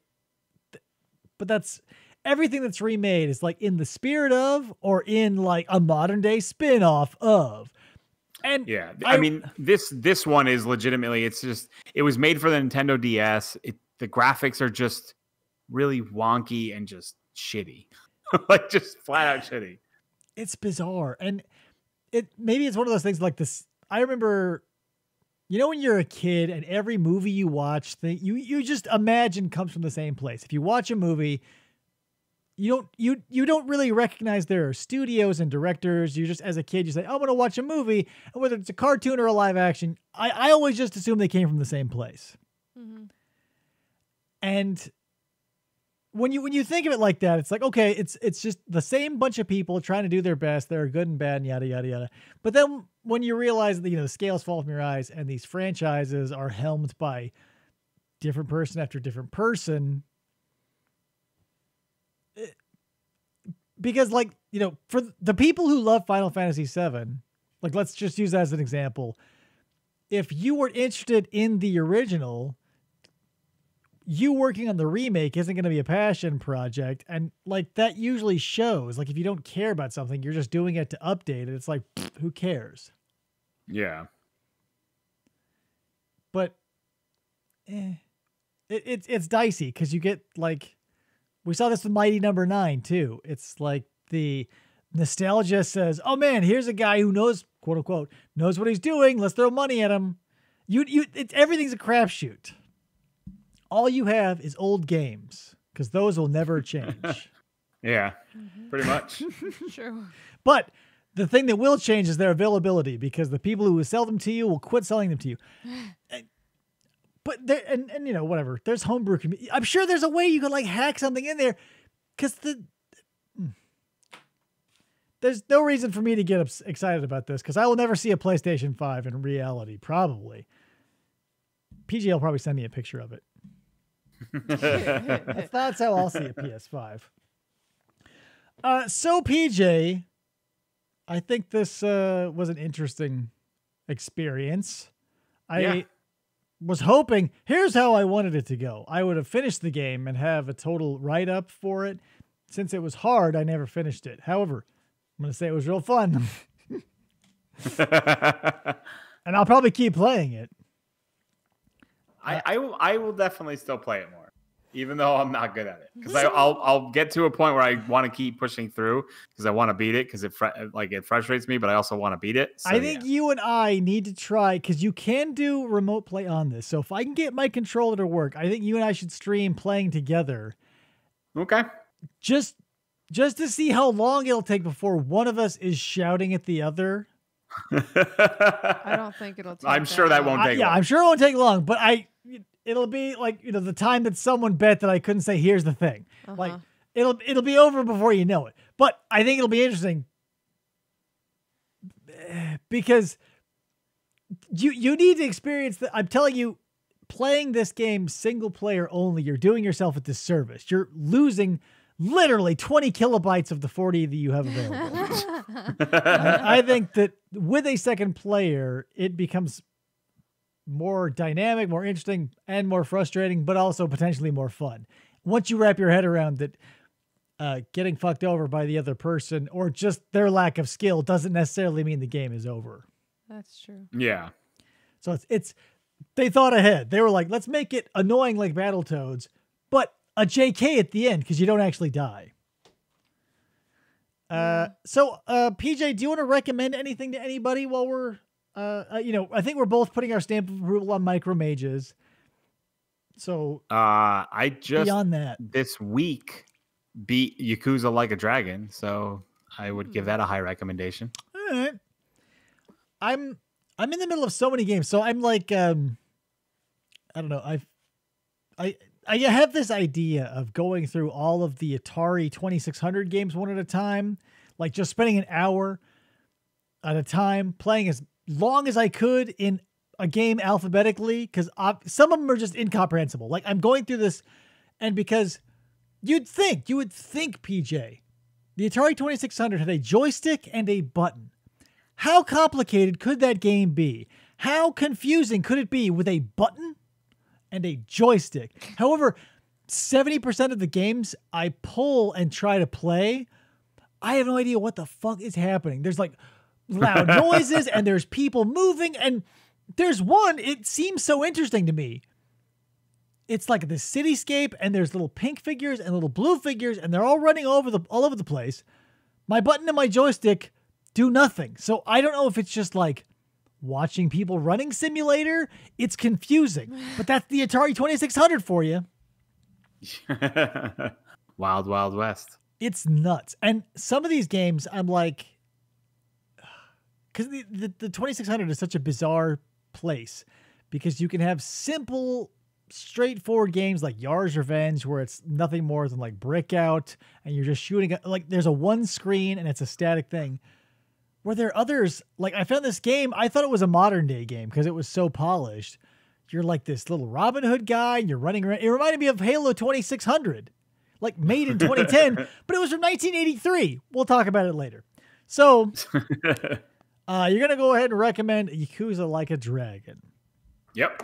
but that's everything that's remade is like in the spirit of or in like a modern day spin off of. And yeah, I, I- mean this this one is legitimately it's just it was made for the Nintendo DS. It the graphics are just really wonky and just shitty. like just flat out shitty. it's bizarre and it maybe it's one of those things like this i remember you know when you're a kid and every movie you watch thing you you just imagine comes from the same place. If you watch a movie you don't you you don't really recognize there are studios and directors. You just as a kid you say i'm going to watch a movie and whether it's a cartoon or a live action i i always just assume they came from the same place. Mhm. and when you when you think of it like that, it's like okay, it's it's just the same bunch of people trying to do their best. They're good and bad and yada yada yada. But then when you realize that you know the scales fall from your eyes and these franchises are helmed by different person after different person, it- because like you know for the people who love Final Fantasy VII, like let's just use that as an example. If you were interested in the original, you working on the remake isn't going to be a passion project and like that usually shows. Like if you don't care about something you're just doing it to update it. It's like pfft, who cares? Yeah. but eh, it, it's it's dicey because you get like we saw this with mighty number nine too. It's like the nostalgia says oh man here's a guy who knows quote unquote knows what he's doing. Let's throw money at him. You you it's everything's a crapshoot all you have is old games because those will never change Yeah. Pretty much. True. But the thing that will change is their availability because the people who sell them to you will quit selling them to you. And- But there, and, and you know, whatever. There's homebrew. commu- I'm sure there's a way you could like hack something in there because the. mm. There's no reason for me to get excited about this because I will never see a PlayStation 5 in reality, probably. PGL will probably send me a picture of it. That's, how I'll see a PS5. Uh, so PJ, I think this uh, was an interesting experience. I Yeah. was hoping. Here's how I wanted it to go. I would have finished the game and have a total write up for it. Since it was hard, I never finished it. However, I'm gonna say it was real fun, and I'll probably keep playing it. I, I will I will definitely still play it more, even though I'm not good at it. Because I'll I'll get to a point where I want to keep pushing through because I want to beat it because it fr- like it frustrates me, but I also want to beat it. So, I think yeah. you and I need to try because you can do remote play on this. So if I can get my controller to work, I think you and I should stream playing together okay. just just to see how long it'll take before one of us is shouting at the other. I don't think it'll take I'm sure that long. won't I- take yeah, long. I'm sure it won't take long, but I it'll be like you know the time that someone bet that I couldn't say here's the thing. Like Uh-huh. it'll it'll be over before you know it. But I think it'll be interesting because you you need to experience that. I'm telling you, playing this game single player only, you're doing yourself a disservice. You're losing literally 20 kilobytes of the 40 that you have available. I, I think that with a second player, it becomes more dynamic, more interesting, and more frustrating, but also potentially more fun. Once you wrap your head around that, uh, getting fucked over by the other person or just their lack of skill doesn't necessarily mean the game is over. That's true. yeah. So it's it's they thought ahead. They were like, let's make it annoying like Battletoads, but a JK at the end because you don't actually die. Uh, so uh, PJ, do you want to recommend anything to anybody while we're, uh, uh, you know, I think we're both putting our stamp of approval on micro mages. So Uh, I just beyond that, this week beat Yakuza Like a Dragon, so I would give that a high recommendation. all right. I'm I'm in the middle of so many games, so I'm like, um, I don't know. I've I I have this idea of going through all of the Atari 2600 games one at a time, like just spending an hour at a time playing as long as I could in a game alphabetically because some of them are just incomprehensible. Like I'm going through this, and because you'd think, you would think, PJ, the Atari 2600 had a joystick and a button. How complicated could that game be? How confusing could it be with a button and a joystick? However, 70% of the games I pull and try to play, I have no idea what the fuck is happening. There's like loud noises and there's people moving and there's one it seems so interesting to me. It's like the cityscape and there's little pink figures and little blue figures and they're all running all over the all over the place. My button and my joystick do nothing. So I don't know if it's just like watching people running simulator. It's confusing. But that's the Atari 2600 for you. Wild Wild West. It's nuts. And some of these games, I'm like, because the, the, the 2600 is such a bizarre place because you can have simple, straightforward games like Yars' Revenge where it's nothing more than like Breakout and you're just shooting, like there's a one screen and it's a static thing. Where there others, like I found this game, I thought it was a modern day game because it was so polished. You're like this little Robin Hood guy and you're running around. It reminded me of Halo 2600, like made in 2010, but it was from 1983. We'll talk about it later. So, uh, you're gonna go ahead and recommend Yakuza Like a Dragon. Yep.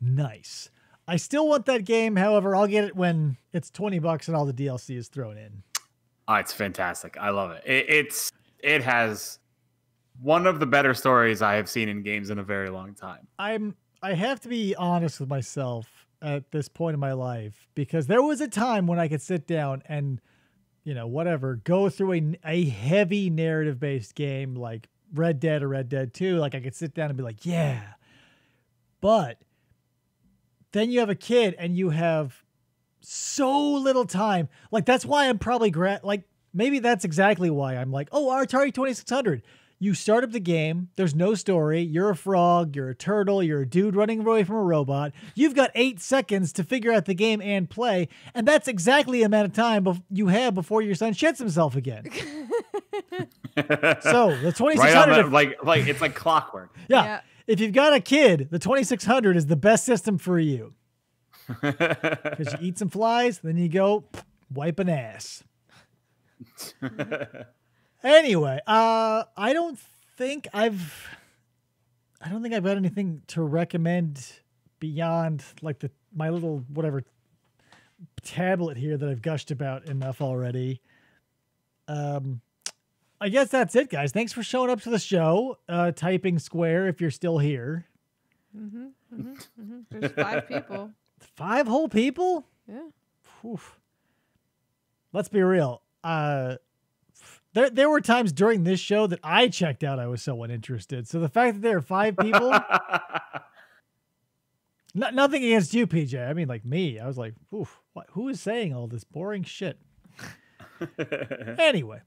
Nice. I still want that game. However, I'll get it when it's 20 bucks and all the DLC is thrown in. Oh, it's fantastic. I love it. it. It's it has one of the better stories I have seen in games in a very long time. I'm I have to be honest with myself at this point in my life because there was a time when I could sit down and you know whatever go through a, a heavy narrative based game like Red Dead or Red Dead 2 like I could sit down and be like yeah. But then you have a kid and you have so little time. Like that's why I'm probably gra- like maybe that's exactly why I'm like oh Atari 2600 you start up the game, there's no story. You're a frog, you're a turtle, you're a dude running away from a robot. You've got eight seconds to figure out the game and play, and that's exactly the amount of time bef- you have before your son shits himself again. so the 2600, right the, like like it's like clockwork. yeah, Yeah. If you've got a kid, the 2600 is the best system for you because you eat some flies, then you go wipe an ass. Anyway, uh, I don't think I've, I don't think I've got anything to recommend beyond like the my little whatever tablet here that I've gushed about enough already. Um, I guess that's it, guys. Thanks for showing up to the show. Uh, typing square if you're still here. mm-hmm mm-hmm There's five people. Five whole people. Yeah. Oof. Let's be real. Uh, there there were times during this show that I checked out. I was so uninterested. So the fact that there are five people, no, nothing against you, PJ. I mean, like me, I was like, oof, what, who is saying all this boring shit? anyway,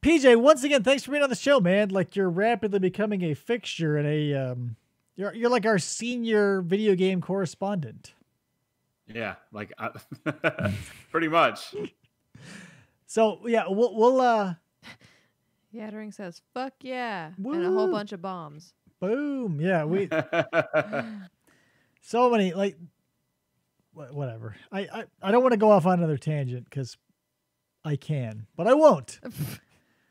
PJ, once again, thanks for being on the show, man. Like you're rapidly becoming a fixture and a um, you're you're like our senior video game correspondent. yeah, like uh, pretty much. So yeah, we'll we'll uh Yattering says, fuck yeah. And a whole bunch of bombs. boom. Yeah, we so many like whatever. I I, I don't want to go off on another tangent because I can, but I won't.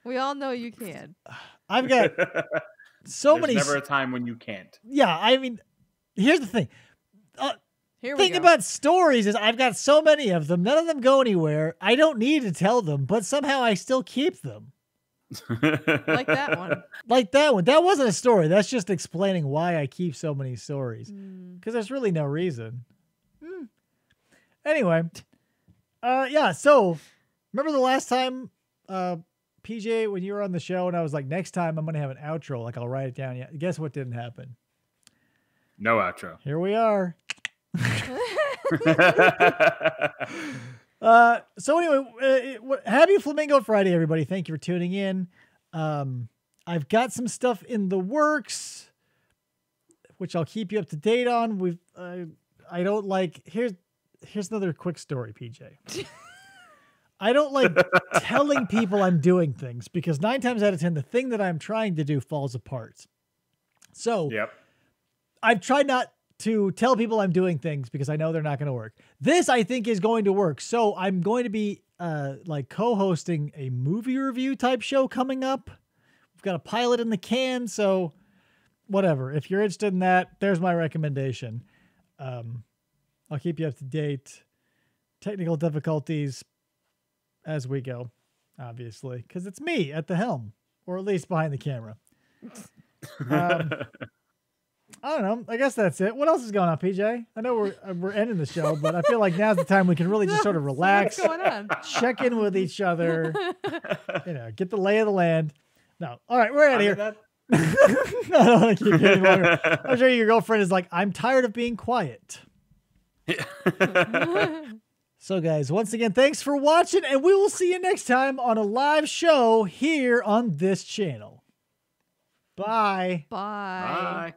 We all know you can. I've got so many. There's many. never s- a time when you can't. yeah, I mean, here's the thing. Uh, Here we thing go. about stories is I've got so many of them. None of them go anywhere. I don't need to tell them, but somehow I still keep them. like that one. Like that one. That wasn't a story. That's just explaining why I keep so many stories. Mm. because there's really no reason. Hmm. Anyway, Uh, yeah. So, remember the last time, uh, PJ, when you were on the show, and I was like, next time I'm gonna have an outro. Like I'll write it down. Yeah. Guess what didn't happen? No outro. Here we are. Uh, so anyway, uh, happy Flamingo Friday, everybody! Thank you for tuning in. Um, I've got some stuff in the works, which I'll keep you up to date on. We've, uh, I don't like. Here's here's another quick story, PJ. I don't like telling people I'm doing things because nine times out of ten, the thing that I'm trying to do falls apart. So yep. I've tried not to tell people I'm doing things because I know they're not going to work. This I think is going to work. So I'm going to be uh like co-hosting a movie review type show coming up. We've got a pilot in the can, so whatever. If you're interested in that, there's my recommendation. Um I'll keep you up to date. Technical difficulties as we go, obviously, because it's me at the helm, or at least behind the camera. Um, I don't know. I guess that's it. What else is going on, PJ? I know we're uh, we're ending the show, but I feel like now's the time we can really just sort of relax, What's going on? check in with each other, you know, get the lay of the land. No, all right, we're out of here. no, I don't want to keep you any longer. I'm sure your girlfriend is like, I'm tired of being quiet. So, guys, once again, thanks for watching, and we will see you next time on a live show here on this channel. Bye. Bye. Bye.